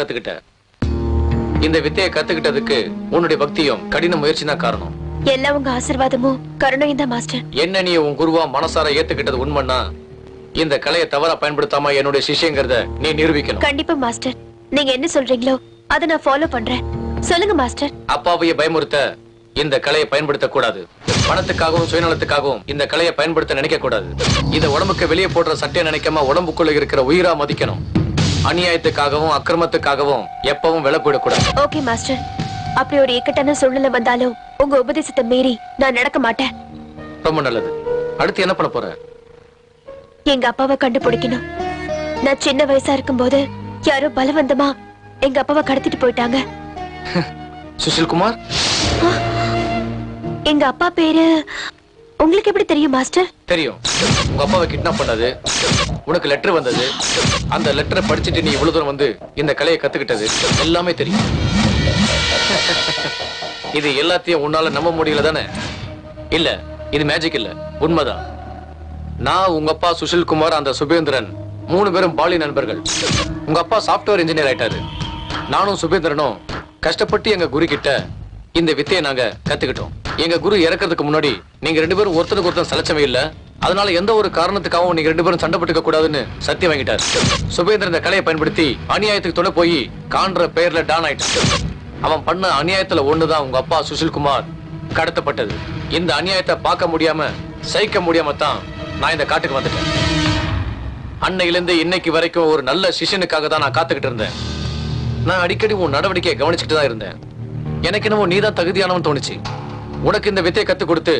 கத்துக்கிட்ட இந்த வித்தையை கத்துக்கிட்டதுக்கு உன்னுடைய பக்தியும் கடின முயற்சி தான் காரணம் எல்லாம் உங்க ஆசிர்வாதமும் கருணையும் தான் மாஸ்டர் என்ன நீ உன் குருவா மனசார ஏத்துக்கிட்டது உண்மைன்னா இந்த கலையை தவறா பயன்படுத்தாம என்னுடைய சிஷியங்கிறத நீ நிரூபிக்கணும் கண்டிப்பா மாஸ்டர் நீங்க என்ன சொல்றீங்களோ அதை நான் ஃபாலோ பண்றேன் சொல்லுங்க மாஸ்டர் அப்பாவைய பயமுறுத்த இந்த கலையை பயன்படுத்த கூடாது பணத்துக்காகவும் சுயநலத்துக்காகவும் இந்த கலையை பயன்படுத்த நினைக்க கூடாது இந்த உடம்புக்கு வெளியே போடுற சட்டையை நினைக்காம உடம்புக்குள்ள இருக்கிற உயிரா மதிக்கணும் அநியாயத்துக்காகவும் அக்கிரமத்துக்காகவும் எப்பவும் விளக்கூட கூட ஓகே மாஸ்டர் அப்படி ஒரு இக்கட்டான சூழ்நிலை வந்தாலும் உங்க உபதேசத்தை மீறி நான் நடக்க மாட்டேன் ரொம்ப நல்லது அடுத்து என்ன பண்ண போற எங்க அப்பாவை கண்டுபிடிக்கணும் நான் சின்ன வயசா இருக்கும் போது யாரோ பலவந்தமா எங்க அப்பாவை கடத்திட்டு போயிட்டாங்க சுஷில் குமார் எங்க அப்பா பேரு உங்களுக்கு எப்படி தெரியும் மாஸ்டர் தெரியும் உங்க அப்பாவை கிட்னாப் பண்ணது உனக்கு லெட்டர் வந்தது அந்த லெட்டரை படிச்சுட்டு நீ இவ்வளவு தூரம் வந்து இந்த கலையை கத்துக்கிட்டது எல்லாமே தெரியும் இது எல்லாத்தையும் உன்னால நம்ப முடியல தானே இல்ல இது மேஜிக் இல்ல உண்மைதான் நான் உங்க அப்பா சுஷில் குமார் அந்த சுபேந்திரன் மூணு பேரும் பாலி நண்பர்கள் உங்க அப்பா சாப்ட்வேர் இன்ஜினியர் ஆயிட்டாரு நானும் சுபேந்திரனும் கஷ்டப்பட்டு எங்க குரு கிட்ட இந்த வித்தையை நாங்க கத்துக்கிட்டோம் எங்க குரு இறக்கிறதுக்கு முன்னாடி நீங்க ரெண்டு பேரும் ஒருத்தனுக்கு ஒருத்தன் சலச்சமே இல்ல அதனால எந்த ஒரு காரணத்துக்காகவும் நீங்க ரெண்டு பேரும் சண்டை போட்டுக்க கூடாதுன்னு சத்தியம் வாங்கிட்டார் சுபேந்திரன் இந்த கலையை பயன்படுத்தி அநியாயத்துக்கு துணை போய் காண்ற பெயர்ல டான் ஆயிட்டு அவன் பண்ண அநியாயத்துல ஒண்ணுதான் உங்க அப்பா சுஷில்குமார் கடத்தப்பட்டது இந்த அநியாயத்தை பார்க்க முடியாம சகிக்க முடியாம தான் நான் இந்த காட்டுக்கு வந்துட்டேன் அன்னையிலிருந்து இன்னைக்கு வரைக்கும் ஒரு நல்ல சிஷனுக்காக தான் நான் காத்துக்கிட்டு இருந்தேன் நான் அடிக்கடி உன் நடவடிக்கையை கவனிச்சுட்டு தான் இருந்தேன் எனக்கு நம்ம நீதான் தகுதியானவன் தோணுச்சு உனக்கு இந்த வித்தையை கத்து கொடுத்து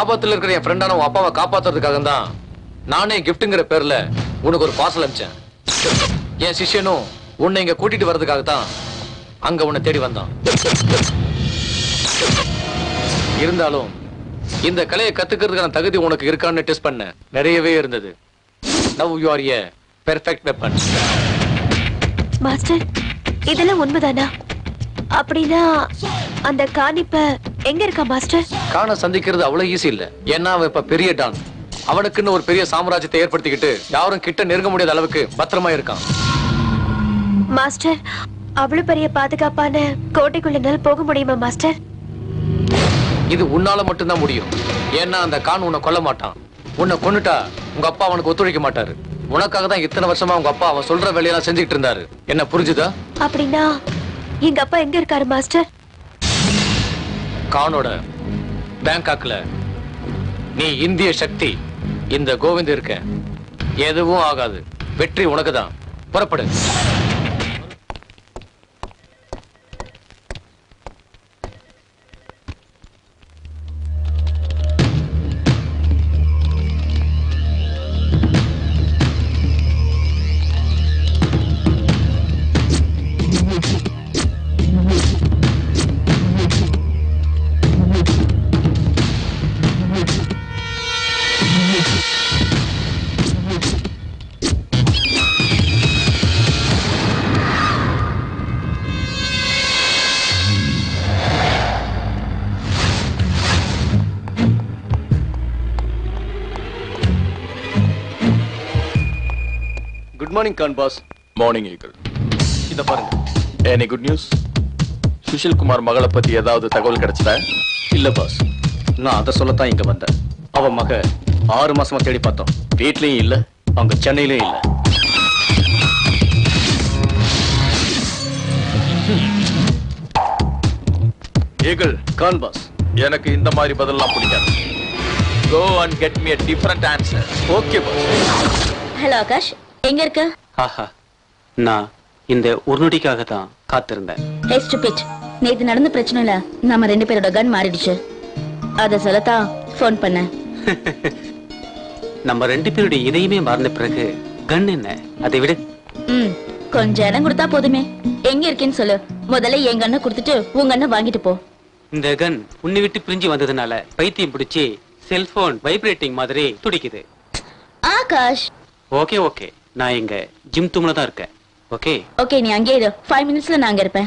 ஆபத்துல இருக்கிற என் ஃப்ரெண்டான உன் அப்பாவை காப்பாத்துறதுக்காக தான் நானே கிஃப்ட்ங்கிற பேர்ல உனக்கு ஒரு பார்சல் அனுப்பிச்சேன் என் சிஷியனும் உன்னை இங்க கூட்டிட்டு வர்றதுக்காக தான் அங்க உன்னை தேடி வந்தான் இருந்தாலும் இந்த கலையை கத்துக்கிறதுக்கான தகுதி உனக்கு இருக்கான்னு டெஸ்ட் பண்ண நிறையவே இருந்தது now you are a perfect weapon master இதெல்லாம் உண்மைதானா அப்படின்னா அந்த காணிப்ப எங்க இருக்கா மாஸ்டர் காண சந்திக்கிறது அவ்வளவு ஈஸி இல்ல ஏன்னா அவ இப்ப பெரிய டான் அவனுக்குன்னு ஒரு பெரிய சாம்ராஜ்யத்தை ஏற்படுத்திக்கிட்டு யாரும் கிட்ட நெருங்க முடியாத அளவுக்கு பத்திரமா இருக்கான் மாஸ்டர் அவ்வளவு பெரிய பாதுகாப்பான கோட்டைக்குள்ள போக முடியுமா மாஸ்டர் இது உன்னால மட்டும்தான் முடியும் ஏன்னா அந்த கான் உன்னை கொல்ல மாட்டான் உன்னை கொண்டுட்டா உங்க அப்பா அவனுக்கு ஒத்துழைக்க மாட்டாரு உனக்காக தான் இத்தனை வருஷமா உங்க அப்பா அவன் சொல்ற வேலையெல்லாம் செஞ்சுக்கிட்டு இருந்தாரு என்ன புரிஞ்சுதா அப்படின்னா எங்க அப்பா எங்க இருக்காரு மாஸ்டர் கானோட பேங்காக்ல நீ இந்திய சக்தி இந்த கோவிந்த் இருக்க எதுவும் ஆகாது வெற்றி உனக்கு தான் புறப்படு morning Khan boss morning Eagle இத பாருங்க any good news Sushil Kumar மகளை பத்தி ஏதாவது தகவல் கிடைச்சதா இல்ல பாஸ் நான் அதை சொல்லத்தான் இங்க வந்தேன் அவ மக ஆறு மாசமா தேடி பார்த்தோம் வீட்லயும் இல்ல அவங்க சென்னையிலயும் இல்ல ஈகிள் கான் பாஸ் எனக்கு இந்த மாதிரி பதிலெல்லாம் பிடிக்காது go and get me a different answer. Okay, boss. Hello, Akash. எங்க இருக்க ஆஹா நான் இந்த ஒரு நொடிக்காக தான் காத்திருந்தேன் ஹே ஸ்டூபிட் நேத்து நடந்த பிரச்சனையில நம்ம ரெண்டு பேரோட கன் மாறிடுச்சு அத சொல்லத்தான் ஃபோன் பண்ணேன் நம்ம ரெண்டு பேருடைய இதயமே மாறின பிறகு கன் என்ன அதை விட கொஞ்ச இடம் கொடுத்தா போதுமே எங்க இருக்கேன்னு சொல்லு முதல்ல எங்க அண்ணன் கொடுத்துட்டு உங்க அண்ணன் வாங்கிட்டு போ இந்த கன் உன்னை விட்டு பிரிஞ்சு வந்ததுனால பைத்தியம் பிடிச்சி செல்போன் வைப்ரேட்டிங் மாதிரி துடிக்குது ஆகாஷ் ஓகே ஓகே நான் இங்க ஜிம் தூம்ல தான் இருக்கேன் ஓகே ஓகே நீ அங்கே இரு 5 மினிட்ஸ்ல நான் அங்க இருப்பேன்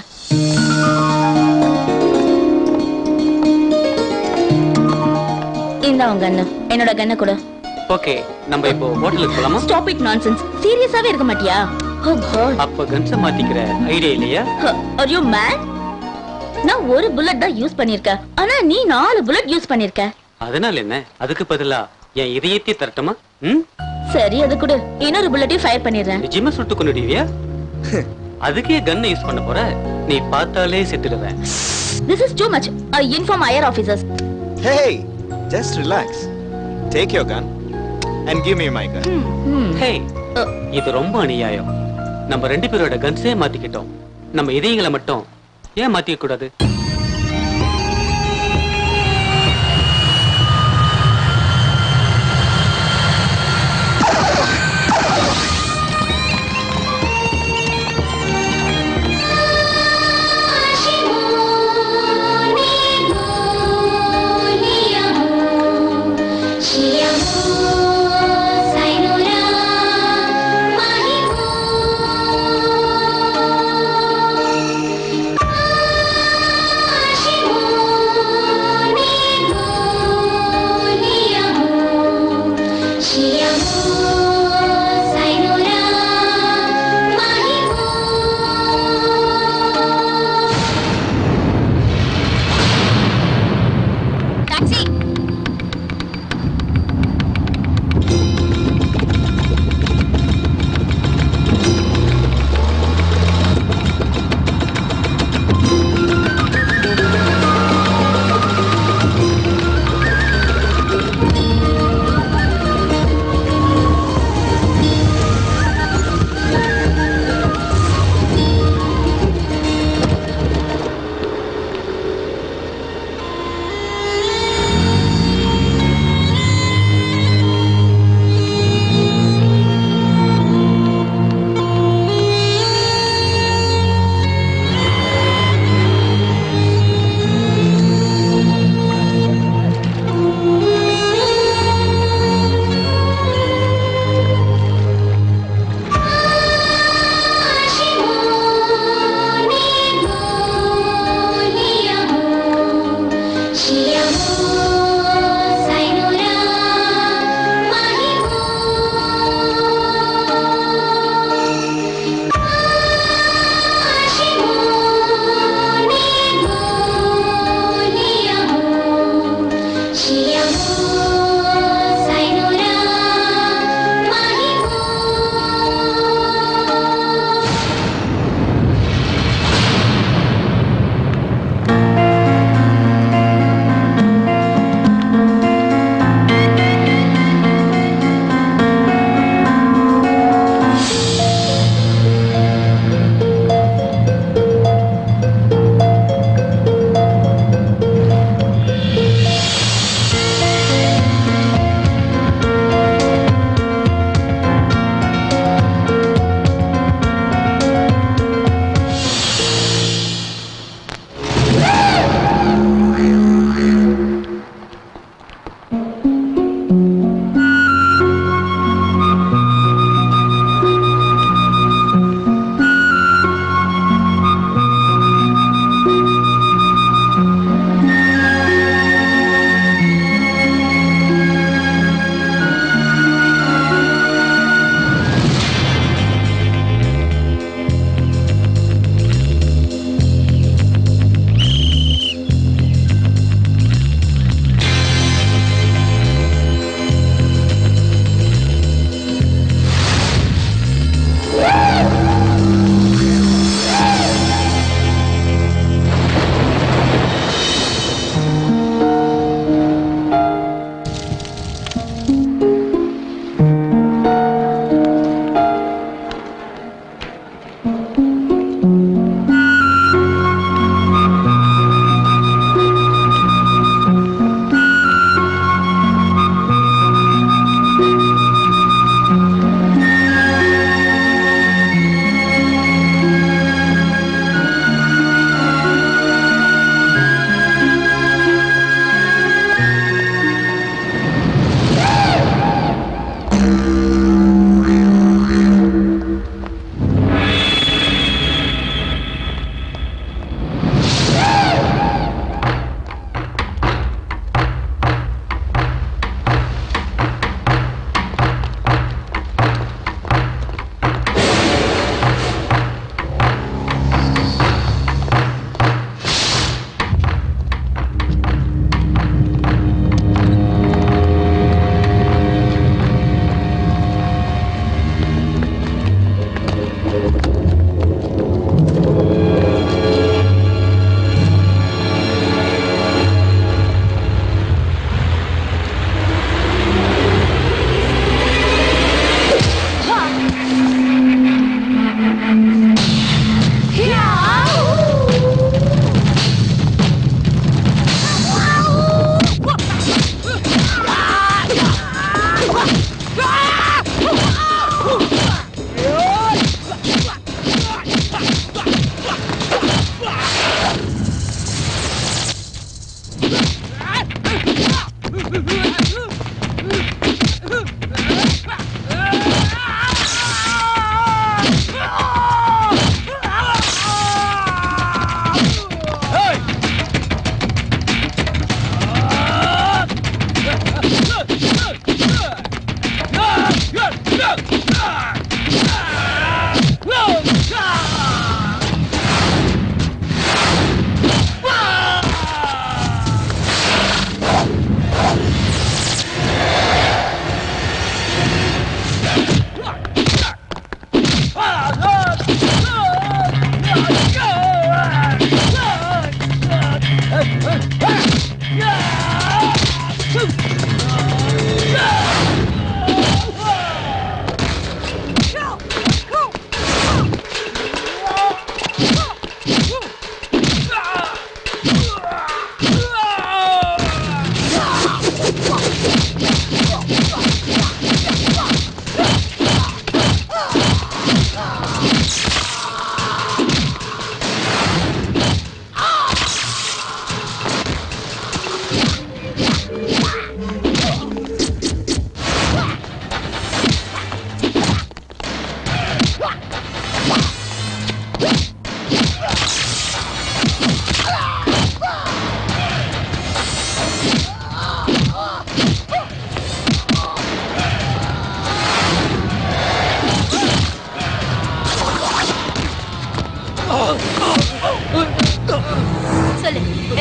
இந்தா உங்க அண்ணன் என்னோட கண்ண கூட ஓகே நம்ம இப்போ ஹோட்டலுக்கு போலாமா ஸ்டாப் இட் நான்சென்ஸ் சீரியஸாவே இருக்க மாட்டியா oh, அப்ப கன்ஸ் மாத்திக்கிற ஐடியா இல்லையா ஆர் யூ மேன் நான் ஒரு புல்லட் தான் யூஸ் பண்ணிருக்கேன் ஆனா நீ நாலு புல்லட் யூஸ் பண்ணிருக்க அதனால என்ன அதுக்கு பதிலா என் இதயத்தை தரட்டுமா சரி அது கூட இன்னொரு புல்லட்டையும் ஃபயர் பண்ணிடுறேன் ஜிம்மை சுட்டு கொண்டுடுவியா அதுக்கே கன்னை யூஸ் பண்ண போற நீ பார்த்தாலே செத்துடுவேன் this is too much inform your officers hey just relax take your gun and give me my gun hey இது ரொம்ப அநியாயம் நம்ம ரெண்டு பேரோட கன்ஸே மாத்திக்கிட்டோம் நம்ம இதயங்களை மட்டும் ஏன் மாத்திக்க கூடாது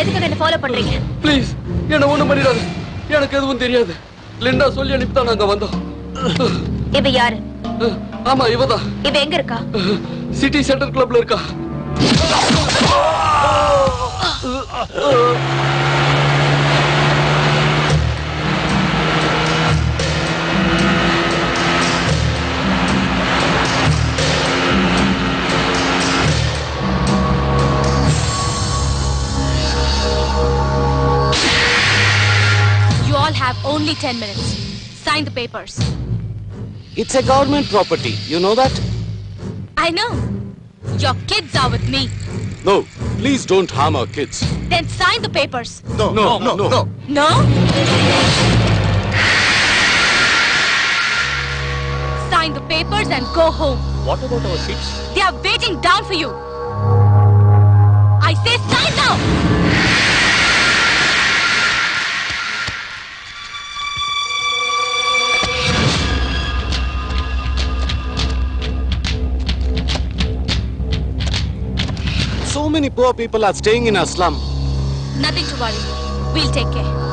எதுக்காக என்ன ஃபாலோ ப்ளீஸ் என்ன ஒண்ணும் பண்ணிடாது எனக்கு எதுவும் தெரியாது லிண்டா சொல்லி அனுப்பி தான் நாங்க வந்தோம் இவ யாரு ஆமா இவதான் இவ எங்க இருக்கா சிட்டி சென்டர் கிளப்ல இருக்கா all have only 10 minutes. Sign the papers. It's a government property. You know that? I know. Your kids are with me. No, please don't harm our kids. Then sign the papers. No, no, no, no. No? no? Sign the papers and go home. What about our kids? They are waiting down for you. I say sign now! many poor people are staying in our slum? Nothing to worry. We'll take care.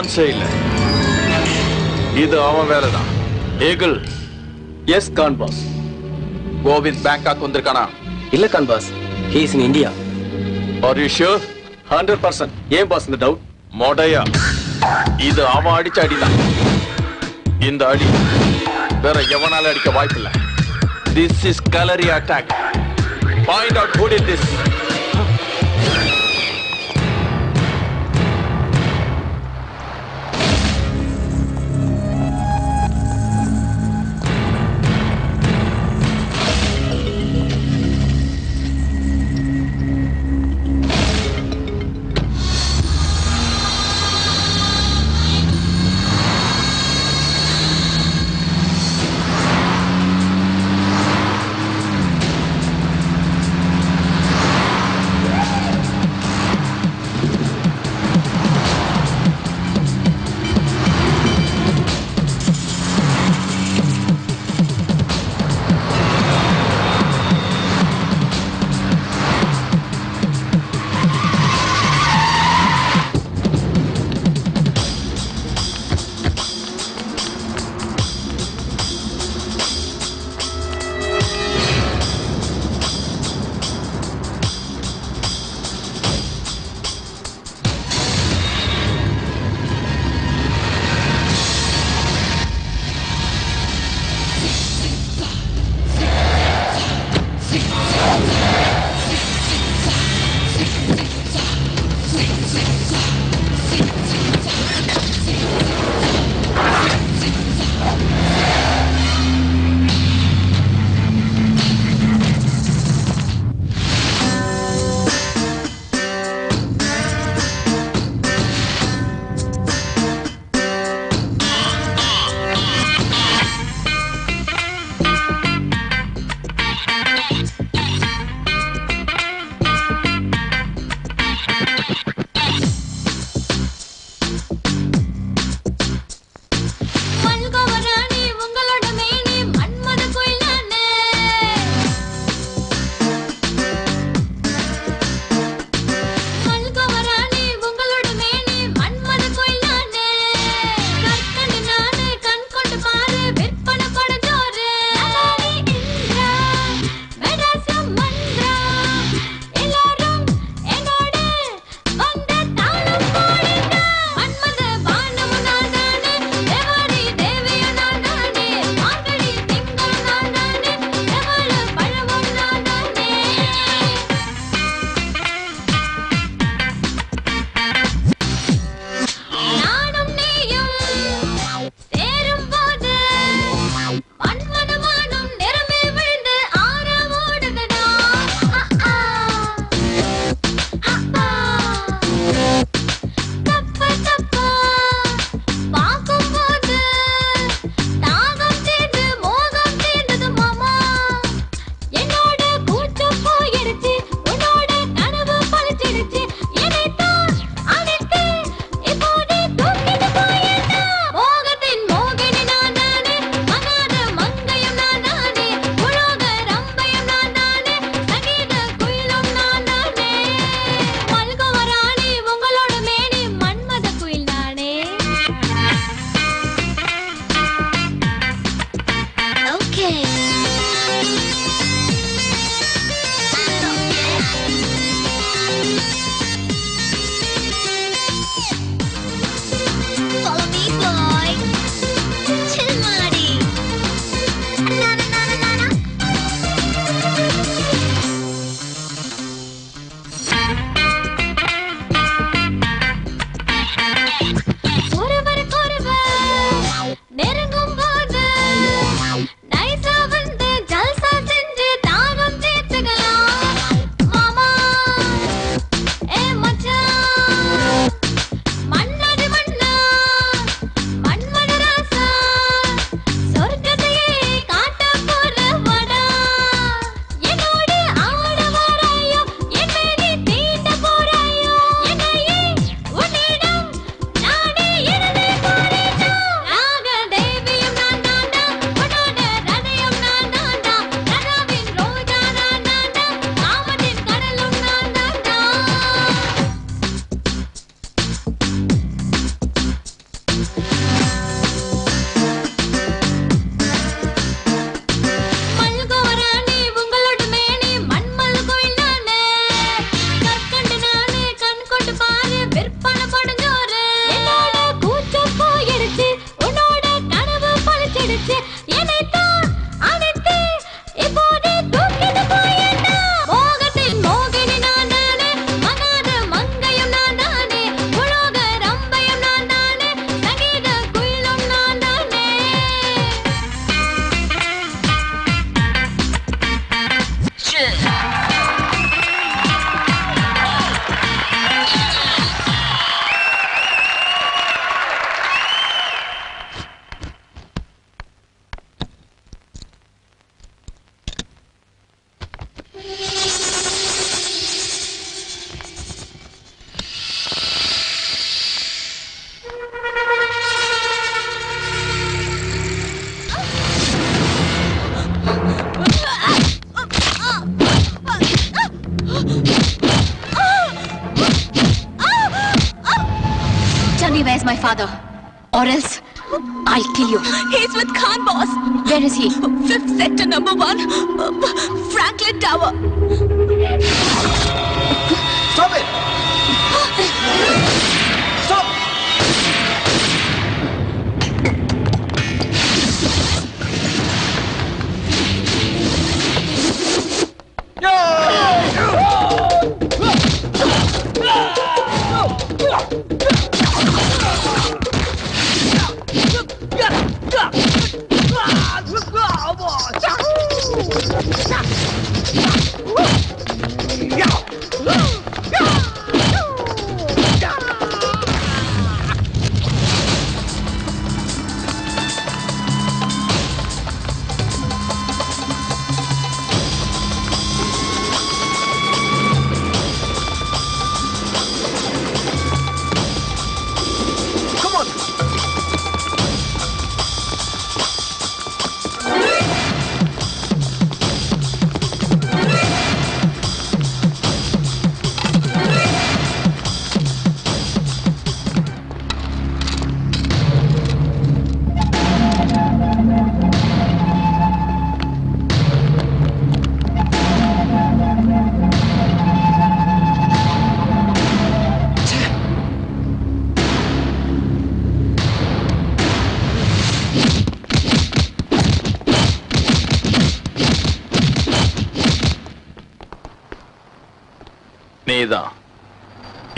நான் இல்லை இது அவன் வேலைதான் Eagle yes Khan boss Govind Bangkok வந்திருக்கானா இல்ல Khan boss in India are you sure hundred percent ஏன் பாஸ் இந்த டவுட் மொடையா இது அவன் அடிச்ச அடிதான் இந்த அடி வேற எவனால அடிக்க வாய்ப்பில்லை this is kalari attack point out கூட டிட் திஸ்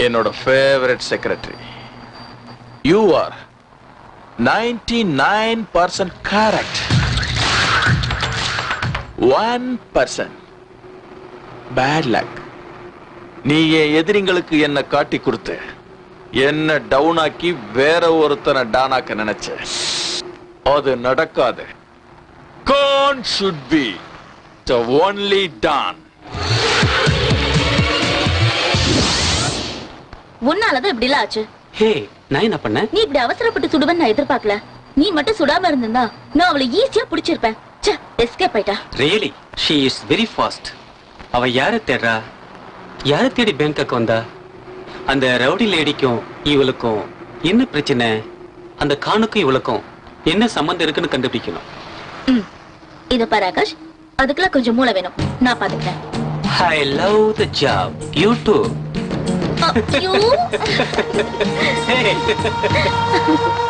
என்னோட favourite secretary you are ninety nine percent correct one percent bad luck நீ என் எதிரிங்களுக்கு என்ன காட்டி கொடுத்து என்ன டவுன் ஆக்கி வேற ஒருத்தனை டானாக்க நினைச்ச அது நடக்காது Khan should be the only don உன்னாலதான் இப்படி எல்லாம் ஆச்சு ஹே நான் என்ன பண்ண நீ இப்படி அவசரப்பட்டு சுடுவன்னு நான் எதிர்பார்க்கல நீ மட்டும் சுடாம இருந்தா நான் அவளை ஈஸியா புடிச்சிருப்பேன் சே எஸ்கேப் ஆயிட்டா really she is very fast அவ யார தேடுறா யார தேடி பேங்காக் வந்தா அந்த ரவுடி லேடிக்கும் இவளுக்கும் என்ன பிரச்சனை அந்த கானுக்கும் இவளுக்கும் என்ன சம்பந்தம் இருக்குன்னு கண்டுபிடிக்கணும் இத பாரு ஆகாஷ் அதுக்கெல்லாம் கொஞ்சம் மூளை வேணும் நான் பாத்துக்கிறேன் I love the job you too uh, you? hey!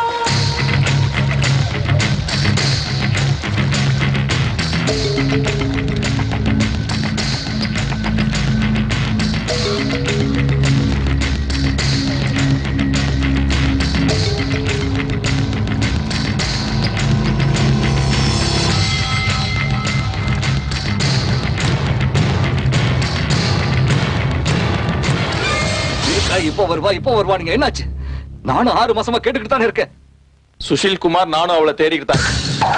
வருவா இப்போ நீங்க என்னாச்சு நானும் ஆறு மாசமா கேட்டுக்கிட்டு தானே இருக்கேன் சுஷில் குமார் நானும் அவளை தேடிக்கிட்டு தான்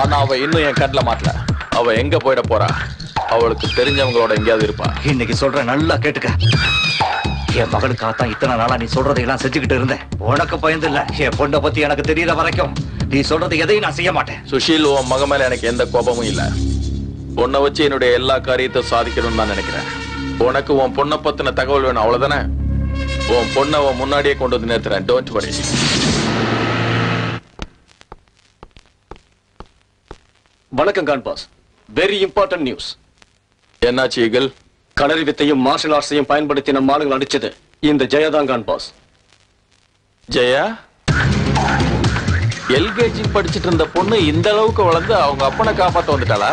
ஆனா அவ இன்னும் என் கண்ணில் மாட்டல அவ எங்க போயிட போறா அவளுக்கு தெரிஞ்சவங்களோட எங்கேயாவது இருப்பா இன்னைக்கு சொல்றேன் நல்லா கேட்டுக்க என் தான் இத்தனை நாளா நீ சொல்றதை எல்லாம் செஞ்சுக்கிட்டு இருந்தேன் உனக்கு பயந்து இல்ல என் பொண்ணை பத்தி எனக்கு தெரியல வரைக்கும் நீ சொல்றது எதையும் நான் செய்ய மாட்டேன் சுஷீல் உன் மக மேல எனக்கு எந்த கோபமும் இல்ல உன்னை வச்சு என்னுடைய எல்லா காரியத்தையும் சாதிக்கணும்னு நான் நினைக்கிறேன் உனக்கு உன் பொண்ணை பத்தின தகவல் வேணும் அவ்வளவுதானே உன் பொண்ண உன் முன்னாடியே கொண்டு வந்து நிறுத்துறேன் டோன்ட் வரி வணக்கம் Khan boss very important news என்னாச்சு ஈகிள் கணரி வித்தையும் மார்ஷல் ஆர்ட்ஸையும் பயன்படுத்தி நம் ஆளுங்கள் அடிச்சது இந்த ஜெயாதான் கான் பாஸ் ஜெயா எல்கேஜி படிச்சுட்டு இருந்த பொண்ணு இந்த அளவுக்கு வளர்ந்து அவங்க அப்பனை காப்பாற்ற வந்துட்டாளா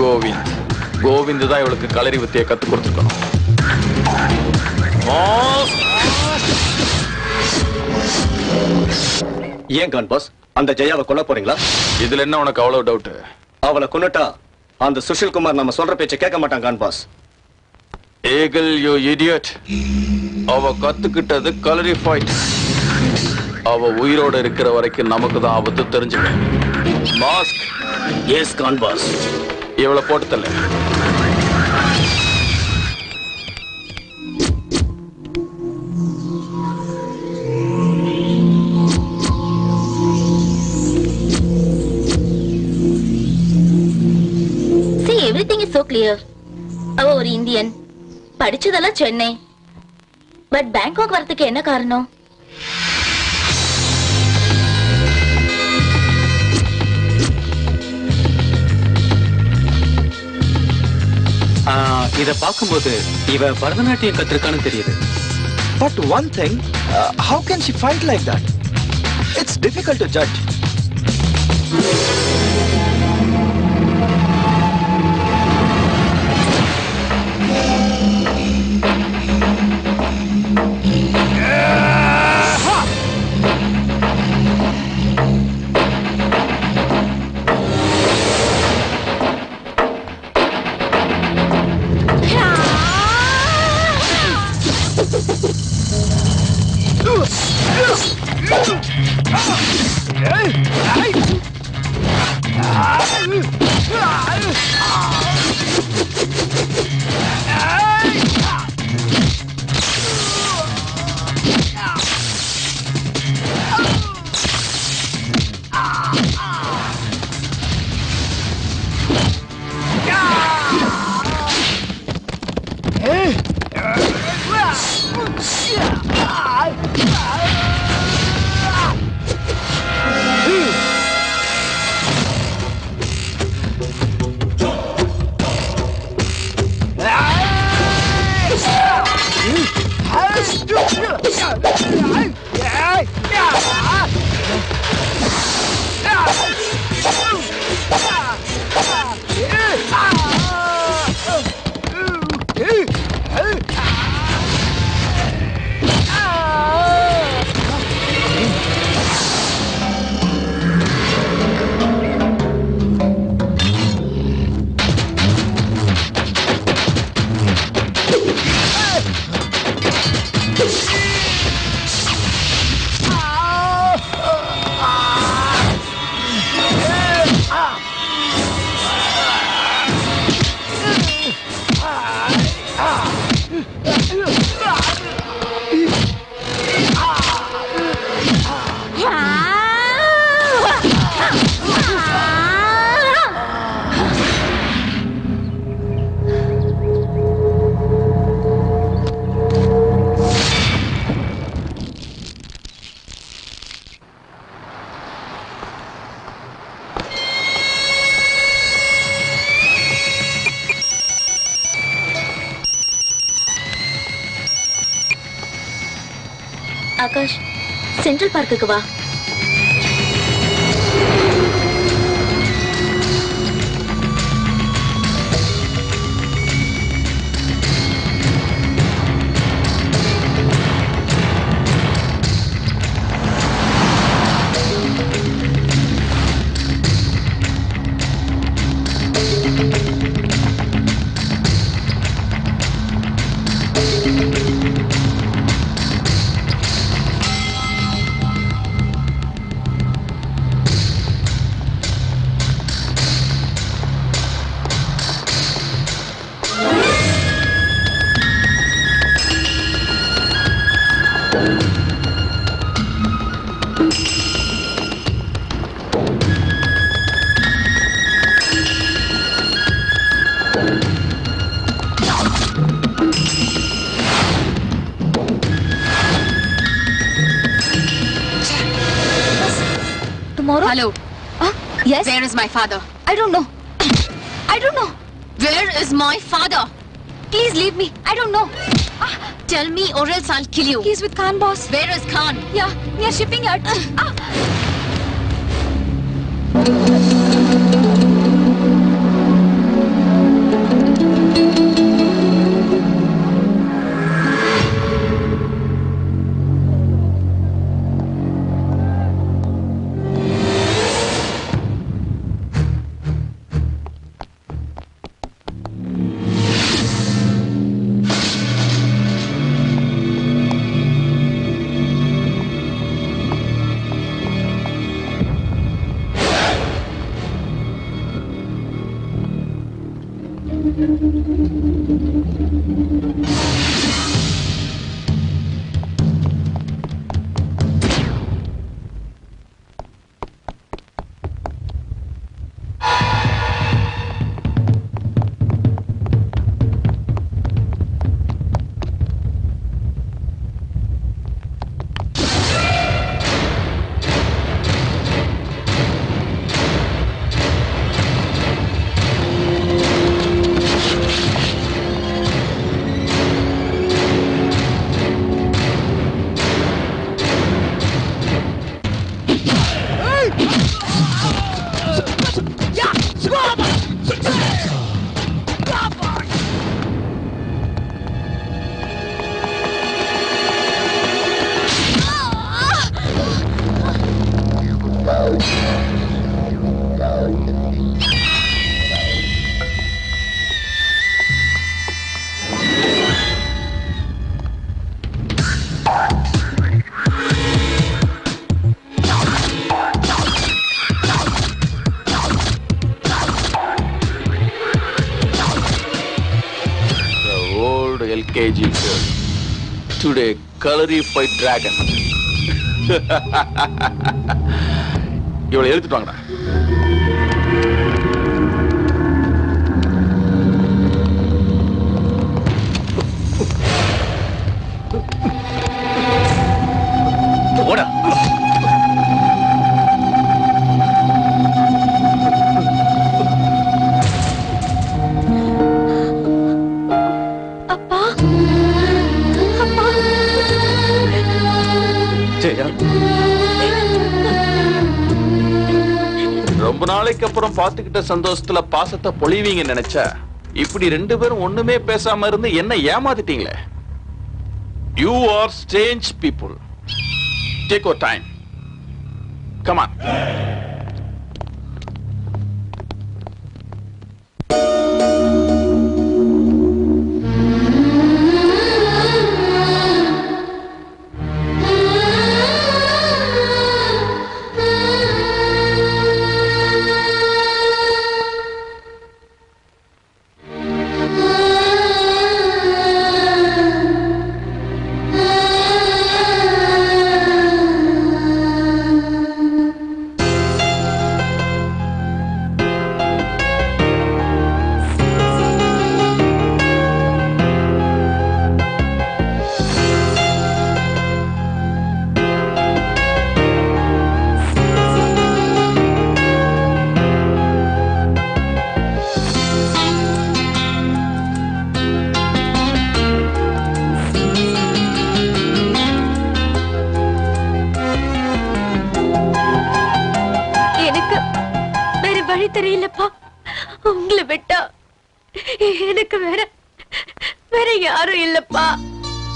கோவிந்த் கோவிந்த் தான் இவளுக்கு களரி வித்தையை கற்றுக் கொடுத்துருக்கணும் ஏன் கான் பாஸ் அந்த ஜெயாவை கொல்ல போறீங்களா இதுல என்ன உனக்கு அவ்வளவு டவுட் அவளை கொண்டுட்டா அந்த சுஷில் குமார் நம்ம சொல்ற பேச்ச கேட்க மாட்டான் Khan boss Eagle you idiot அவ கத்துக்கிட்டது கலரி ஃபைட் அவ உயிரோட இருக்கிற வரைக்கும் நமக்கு தான் ஆபத்து தெரிஞ்சுக்க மாஸ்க் எஸ் கான் பாஸ் இவளை போட்டு தரல கிளியர் அவ ஒரு இந்தியன் படிச்சதெல்லாம் சென்னை பட் பேங்காக் வரதுக்கு என்ன காரணம் இத பார்க்கும்போது இவ பரதநாட்டியம் கத்திருக்கான்னு தெரியுது but one thing how can she fight like that it's difficult to judge 覚悟は tomorrow? Hello. Huh? Yes? Where is my father? I don't know. I don't know. Where is my father? Please leave me. I don't know. Ah. Tell me or else I'll kill you. He's with Khan, boss. Where is Khan? Yeah, near shipping yard. ah. ah. Kalari fight dragon இவளை எழுத்துட்டு வாங்கடா நாளைக்கு அப்புறம் பாத்துக்கிட்ட சந்தோஷத்துல பாசத்தை பொழிவீங்க நினைச்சா இப்படி ரெண்டு பேரும் ஒண்ணுமே பேசாம இருந்து என்ன ஏமாத்திட்டீங்களே you are strange people take your time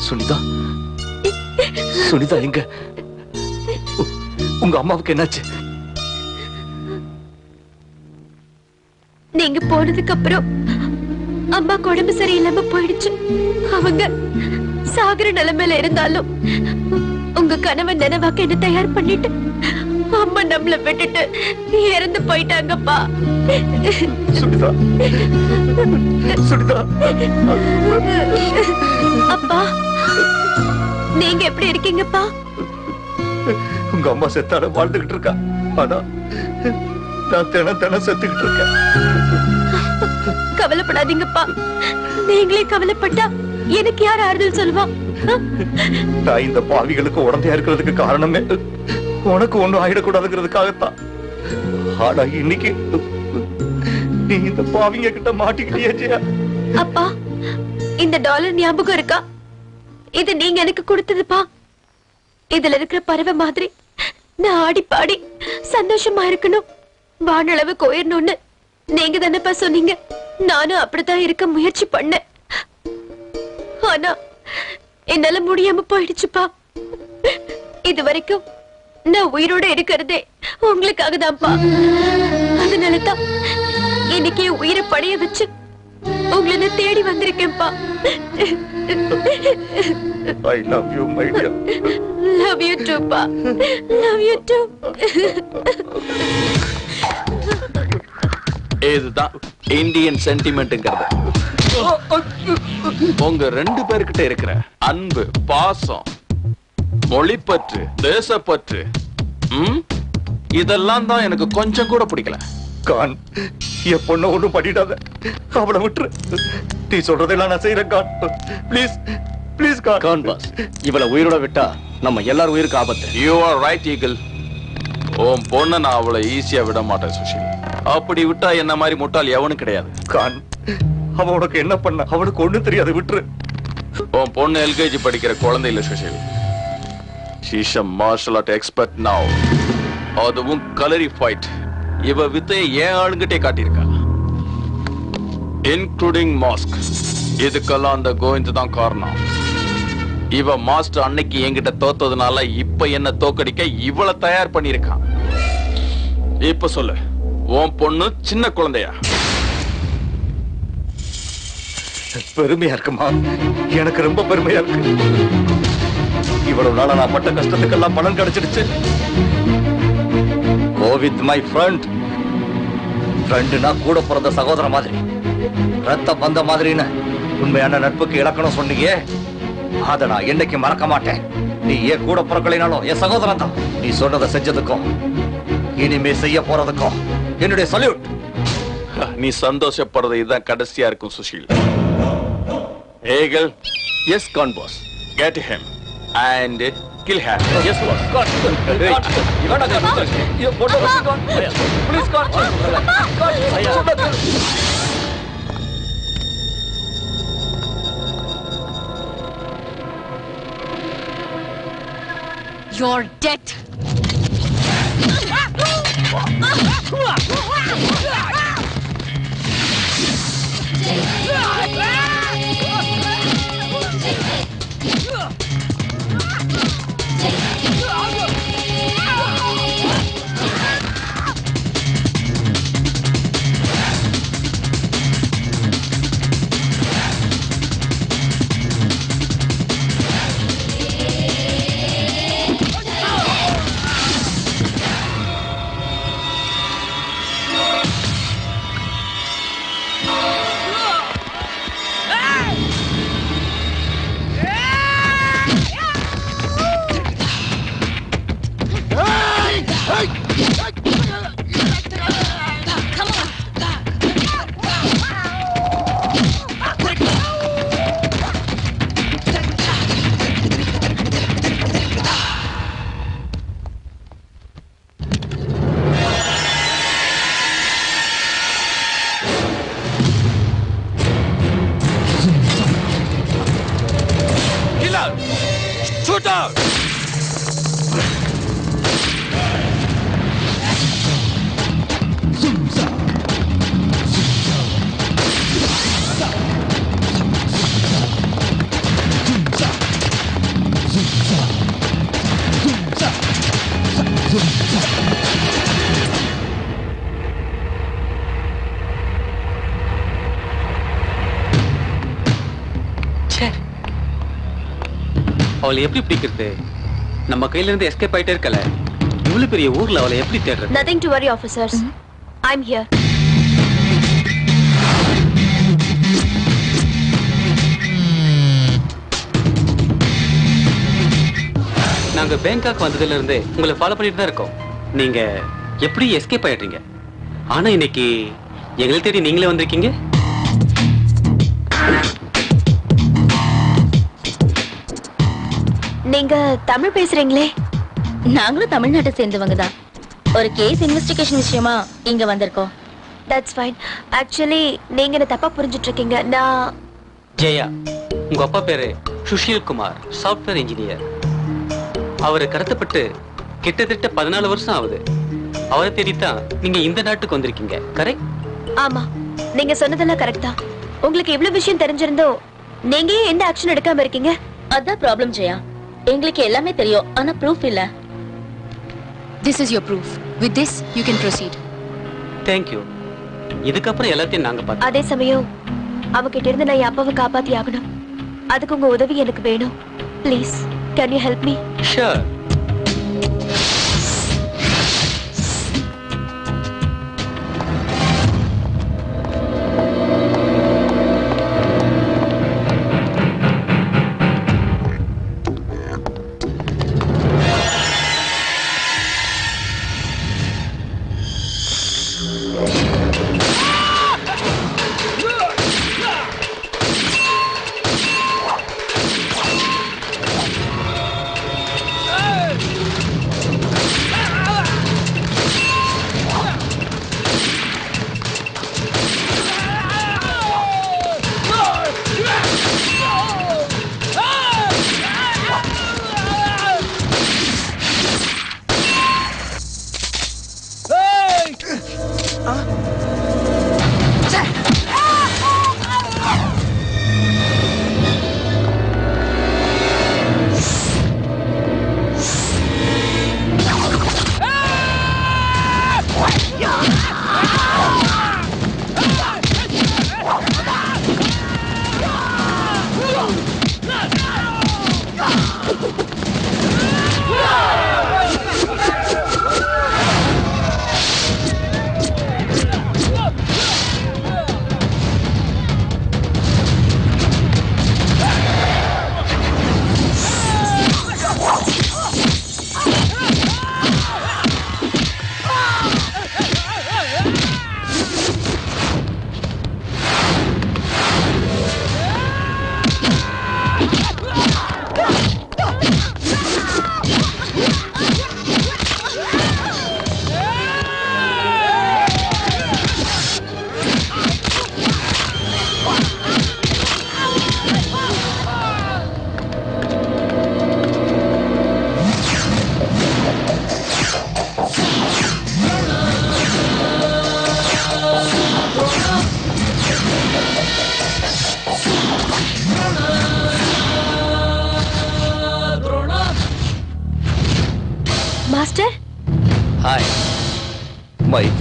Sunita Sunita எங்க உங்க அம்மாவுக்கு என்னாச்சு நீங்க போனதுக்கு அப்புறம் அம்மா உடம்பு சரியில்லாம போயிடுச்சு அவங்க சாகர நிலைமையில இருந்தாலும் உங்க கணவன் நினைவாக்க என்ன தயார் பண்ணிட்டு அம்மா நம்மள விட்டுட்டு இறந்து போயிட்டாங்கப்பா சுடிதா அப்பா நீங்க எப்படி இருக்கீங்கப்பா உங்க அம்மா செத்தாட வாழ்ந்துகிட்டு இருக்கா ஆனா நான் தினம் தினம் செத்துக்கிட்டு இருக்கேன் கவலைப்படாதீங்கப்பா நீங்களே கவலைப்பட்டா எனக்கு யார் ஆறுதல் சொல்லுவா நான் இந்த பாவிகளுக்கு உடந்தையா இருக்கிறதுக்கு காரணமே உனக்கு ஒண்ணும் ஆயிடக்கூடாதுங்கிறதுக்காகத்தான் ஆனா இன்னைக்கு நீ இந்த பாவிங்க கிட்ட மாட்டிக்கிட்டியா அப்பா இந்த டாலர் ஞாபகம் இருக்கா இது நீங்க எனக்கு கொடுத்ததுப்பா இதுல இருக்கிற பறவை மாதிரி நான் ஆடி பாடி சந்தோஷமா இருக்கணும் வானளவு கோயிரணும்னு நீங்க தானேப்பா சொன்னீங்க நானும் அப்படித்தான் இருக்க முயற்சி பண்ண ஆனா என்னால முடியாம போயிடுச்சுப்பா இது வரைக்கும் நான் உயிரோட இருக்கிறதே உங்களுக்காக தான்ப்பா அதனாலதான் இன்னைக்கு உயிரை படைய வச்சு உங்களை தேடி வந்திருக்கேன்ப்பா I love you my dear love you too பா லவ் யூ டூ இதுதான் இந்தியன் சென்டிமெண்ட்ங்கிறது உங்க ரெண்டு பேர்கிட்ட இருக்கிற அன்பு பாசம் மொழிப்பற்று தேசப்பற்று இதெல்லாம் தான் எனக்கு கொஞ்சம் கூட பிடிக்கல கான் என் பொண்ண ஒண்ணும் பண்ணிடாத அவளை விட்டுரு நீ சொல்றதெல்லாம் நான் செய்யறேன் Khan please please Khan Khan boss இவளை உயிரோட விட்டா நம்ம எல்லாரும் உயிருக்கு ஆபத்து யூ ஆர் ரைட் ஈகிள் ஓம் பொண்ணை நான் அவளை ஈஸியா விட மாட்டேன் சுஷில் அப்படி விட்டா என்ன மாதிரி முட்டாள் எவனும் கிடையாது கான் அவன் உனக்கு என்ன பண்ண அவனுக்கு ஒண்ணு தெரியாது விட்டுரு உன் பொண்ணு எல்கேஜி படிக்கிற குழந்தை இல்ல Sushil sheesham martial art expert now அதுவும் கலரி ஃபைட் இவ வித்தையை ஏன் ஆளுங்கிட்டே காட்டியிருக்கா இன்க்ளூடிங் மாஸ்க் இதுக்கெல்லாம் அந்த கோவிந்த் தான் காரணம் இவ மாஸ்டர் அன்னைக்கு என்கிட்ட தோத்ததுனால இப்ப என்ன தோக்கடிக்க இவ்வளவு தயார் பண்ணியிருக்கான் இப்ப சொல்லு உன் பொண்ணு சின்ன குழந்தையா பெருமையா இருக்குமா எனக்கு ரொம்ப பெருமையா இருக்கு இவ்வளவு நாள நான் பட்ட கஷ்டத்துக்கெல்லாம் பலன் கிடைச்சிடுச்சு கோவித் மை ஃப்ரெண்ட் ஃப்ரெண்டுனா கூட பிறந்த சகோதர மாதிரி ரத்த பந்த மாதிரின்னு உண்மையான நட்புக்கு இலக்கணம் சொன்னீங்க அதை நான் என்னைக்கு மறக்க மாட்டேன் நீ ஏன் கூட பிறக்கலைனாலும் என் சகோதரன் தான் நீ சொன்னதை செஞ்சதுக்கும் இனிமே செய்ய போறதுக்கும் என்னுடைய சல்யூட் நீ சந்தோஷப்படுறது இதுதான் கடைசியா இருக்கும் Sushil Eagle yes Khan boss hem and kill her. Yes, boss. Constant. Constant. You got to You Please, constant. Constant. You're dead. Ah! அவளை எப்படி பிடிக்கிறது நம்ம கையில இருந்து எஸ்கேப் ஆயிட்டே இருக்கல இவ்வளவு பெரிய ஊர்ல அவளை எப்படி தேடுறது nothing to worry officers I am here நாங்க பேங்காக் வந்ததுல இருந்து உங்களை ஃபாலோ பண்ணிட்டு தான் இருக்கோம் நீங்க எப்படி எஸ்கேப் ஆயிடுறீங்க ஆனா இன்னைக்கு எங்களை தேடி நீங்களே வந்திருக்கீங்க நீங்க தமிழ் பேசுறீங்களே நாங்களும் தமிழ்நாட்டை சேர்ந்தவங்க தான் ஒரு கேஸ் இன்வெஸ்டிகேஷன் விஷயமா இங்க வந்திருக்கோம் தட்ஸ் ஃபைன் ஆக்சுவலி நீங்க என்ன தப்பா புரிஞ்சிட்டு இருக்கீங்க நான் ஜெயா உங்க அப்பா பேரு சுஷீல் குமார் சாஃப்ட்வேர் இன்ஜினியர் அவரை கடத்தப்பட்டு கிட்டத்தட்ட பதினாலு வருஷம் ஆகுது அவரை தேடித்தான் நீங்க இந்த நாட்டுக்கு வந்திருக்கீங்க கரெக்ட் ஆமா நீங்க சொன்னதெல்லாம் கரெக்டா உங்களுக்கு இவ்வளவு விஷயம் தெரிஞ்சிருந்தோ நீங்க எந்த ஆக்ஷன் எடுக்காம இருக்கீங்க அதான் ப்ராப்ளம் ஜெயா எங்களுக்கு எல்லாமே தெரியும் ஆனா ப்ரூஃப் இல்ல this is your proof with this you can proceed thank you இதுக்கப்புறம் எல்லாத்தையும் நாங்க பார்த்தோம் அதே சமயம் அவகிட்ட இருந்து நான் அப்பாவ அப்பாவை காப்பாத்தி ஆகணும் அதுக்கு உங்க உதவி எனக்கு வேணும் please can you help me sure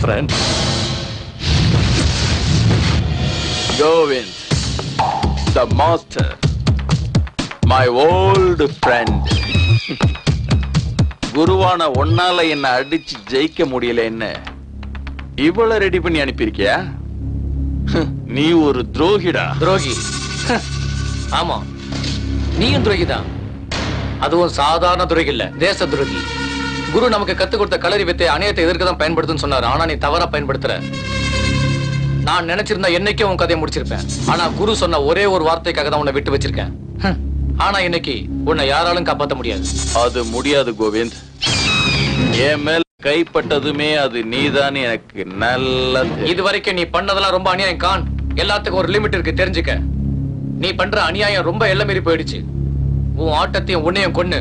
friend. Govind, the master, my old friend. குருவான ஒன்னால என்ன அடிச்சு ஜெயிக்க முடியல என்ன இவ்வளவு ரெடி பண்ணி அனுப்பியிருக்கியா நீ ஒரு துரோகிடா துரோகி ஆமா நீயும் துரோகிதான் அதுவும் சாதாரண துரோகி தேச துரோகி குரு நமக்கு கத்து கொடுத்த கலரி வித்தை அணையத்தை எதிர்க்க தான் பயன்படுத்துன்னு சொன்னாரு ஆனா நீ தவறா பயன்படுத்துற நான் நினைச்சிருந்தா என்னைக்கும் உன் கதையை முடிச்சிருப்பேன் ஆனா குரு சொன்ன ஒரே ஒரு வார்த்தைக்காக தான் உன்னை விட்டு வச்சிருக்கேன் ஆனா இன்னைக்கு உன்னை யாராலும் காப்பாற்ற முடியாது அது முடியாது கோவிந்த் என் மேல கைப்பட்டதுமே அது நீதான் எனக்கு நல்ல இது வரைக்கும் நீ பண்ணதெல்லாம் ரொம்ப அநியாயம் கான் எல்லாத்துக்கும் ஒரு லிமிட் இருக்கு தெரிஞ்சுக்க நீ பண்ற அநியாயம் ரொம்ப எல்ல போயிடுச்சு உன் ஆட்டத்தையும் உன்னையும் கொண்டு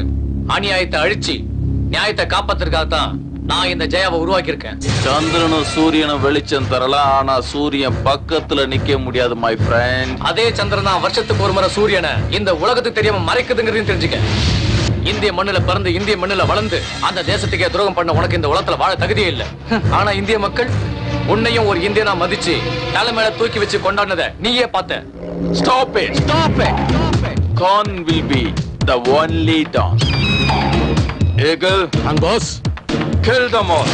அநியாயத்தை அழிச்சு நியாயத்தை காப்பாத்துறதுக்காக தான் நான் இந்த ஜெயாவை உருவாக்கியிருக்கேன் சந்திரனும் சூரியனும் வெளிச்சம் தரலாம் ஆனா சூரியன் பக்கத்துல நிக்க முடியாது மை ஃப்ரெண்ட் அதே சந்திரன் தான் வருஷத்துக்கு ஒரு முறை சூரியனை இந்த உலகத்துக்கு தெரியாம மறைக்குதுங்கிறதையும் தெரிஞ்சுக்க இந்திய மண்ணுல பிறந்து இந்திய மண்ணுல வளர்ந்து அந்த தேசத்துக்கே துரோகம் பண்ண உனக்கு இந்த உலகத்துல வாழ தகுதியே இல்ல ஆனா இந்திய மக்கள் உன்னையும் ஒரு இந்தியனா மதிச்சு தலைமையில மேல தூக்கி வச்சு கொண்டாடுனத நீயே பார்த்த stop it stop it Khan will be the only dance Hegel. An boss. Kill them all.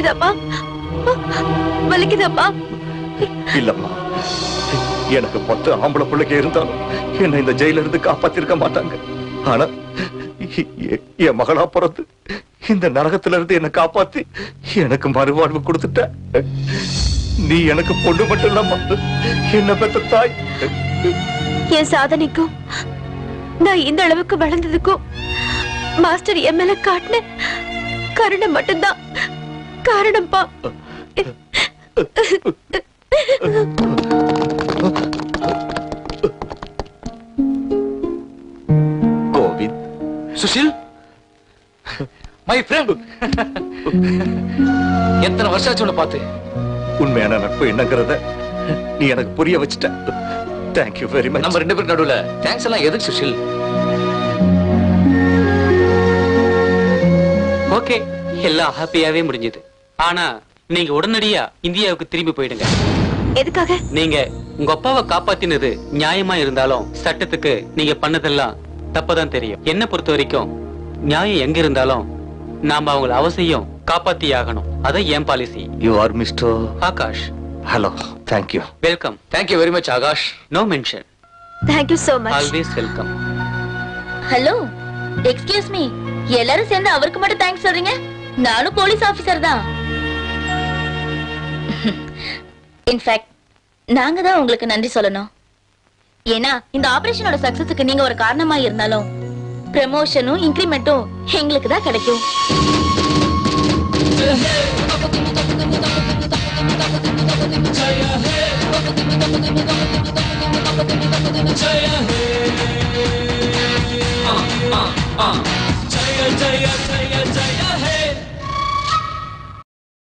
இல்லம்மா எனக்கு பத்து ஆம்பளை பிள்ளைக்கு இருந்தாலும் என்னை இந்த ஜெயில இருந்து காப்பாத்திருக்க மாட்டாங்க ஆனா என் மகளா பிறந்து இந்த நரகத்துல இருந்து என்னை காப்பாத்தி எனக்கு மறுவாழ்வு கொடுத்துட்ட நீ எனக்கு பொண்ணு மட்டும் இல்லாம என்ன தாய் என் சாதனைக்கும் நான் இந்த அளவுக்கு வளர்ந்ததுக்கும் மாஸ்டர் எம்எல்ஏ காட்டின கருணை மட்டும்தான் பா கோவித் சுஷில் மை ஃப்ரெண்ட் எத்தனை வருஷம் ஆச்சு உன்னை பார்த்து உண்மையான நட்பு என்னங்கிறத நீ எனக்கு புரிய வச்சுட்ட தேங்க்யூ வெரி மச் நம்ம ரெண்டு பேரும் நடுவுல தேங்க்ஸ் எல்லாம் எதுக்கு சுஷில் ஓகே எல்லாம் ஹாப்பியாவே முடிஞ்சது ஆனா நீங்க உடனடியா இந்தியாவுக்கு திரும்பி போயிடுங்க எதுக்காக நீங்க உங்க அப்பாவை காப்பாத்தினது நியாயமா இருந்தாலும் சட்டத்துக்கு நீங்க பண்ணதெல்லாம் தப்பதான் தெரியும் என்ன பொறுத்த வரைக்கும் நியாயம் எங்க இருந்தாலும் நாம அவங்கள அவசியம் காப்பாத்தி ஆகணும் அதான் என் policy you are mister Akash hello thank you welcome thank you very much Akash no mention thank you so much always welcome hello excuse me எல்லாரும் சேர்ந்து அவருக்கு மட்டும் தேங்க்ஸ் சொல்றீங்க நானும் போலீஸ் ஆபீசர் தான் இன்ஃபேக்ட் நாங்கள் தான் உங்களுக்கு நன்றி சொல்லணும் ஏன்னா இந்த ஆபரேஷனோட சக்சஸுக்கு நீங்கள் ஒரு காரணமாக இருந்தாலும் ப்ரமோஷனும் இன்க்ரிமெண்ட்டும் எங்களுக்கு தான் கிடைக்கும்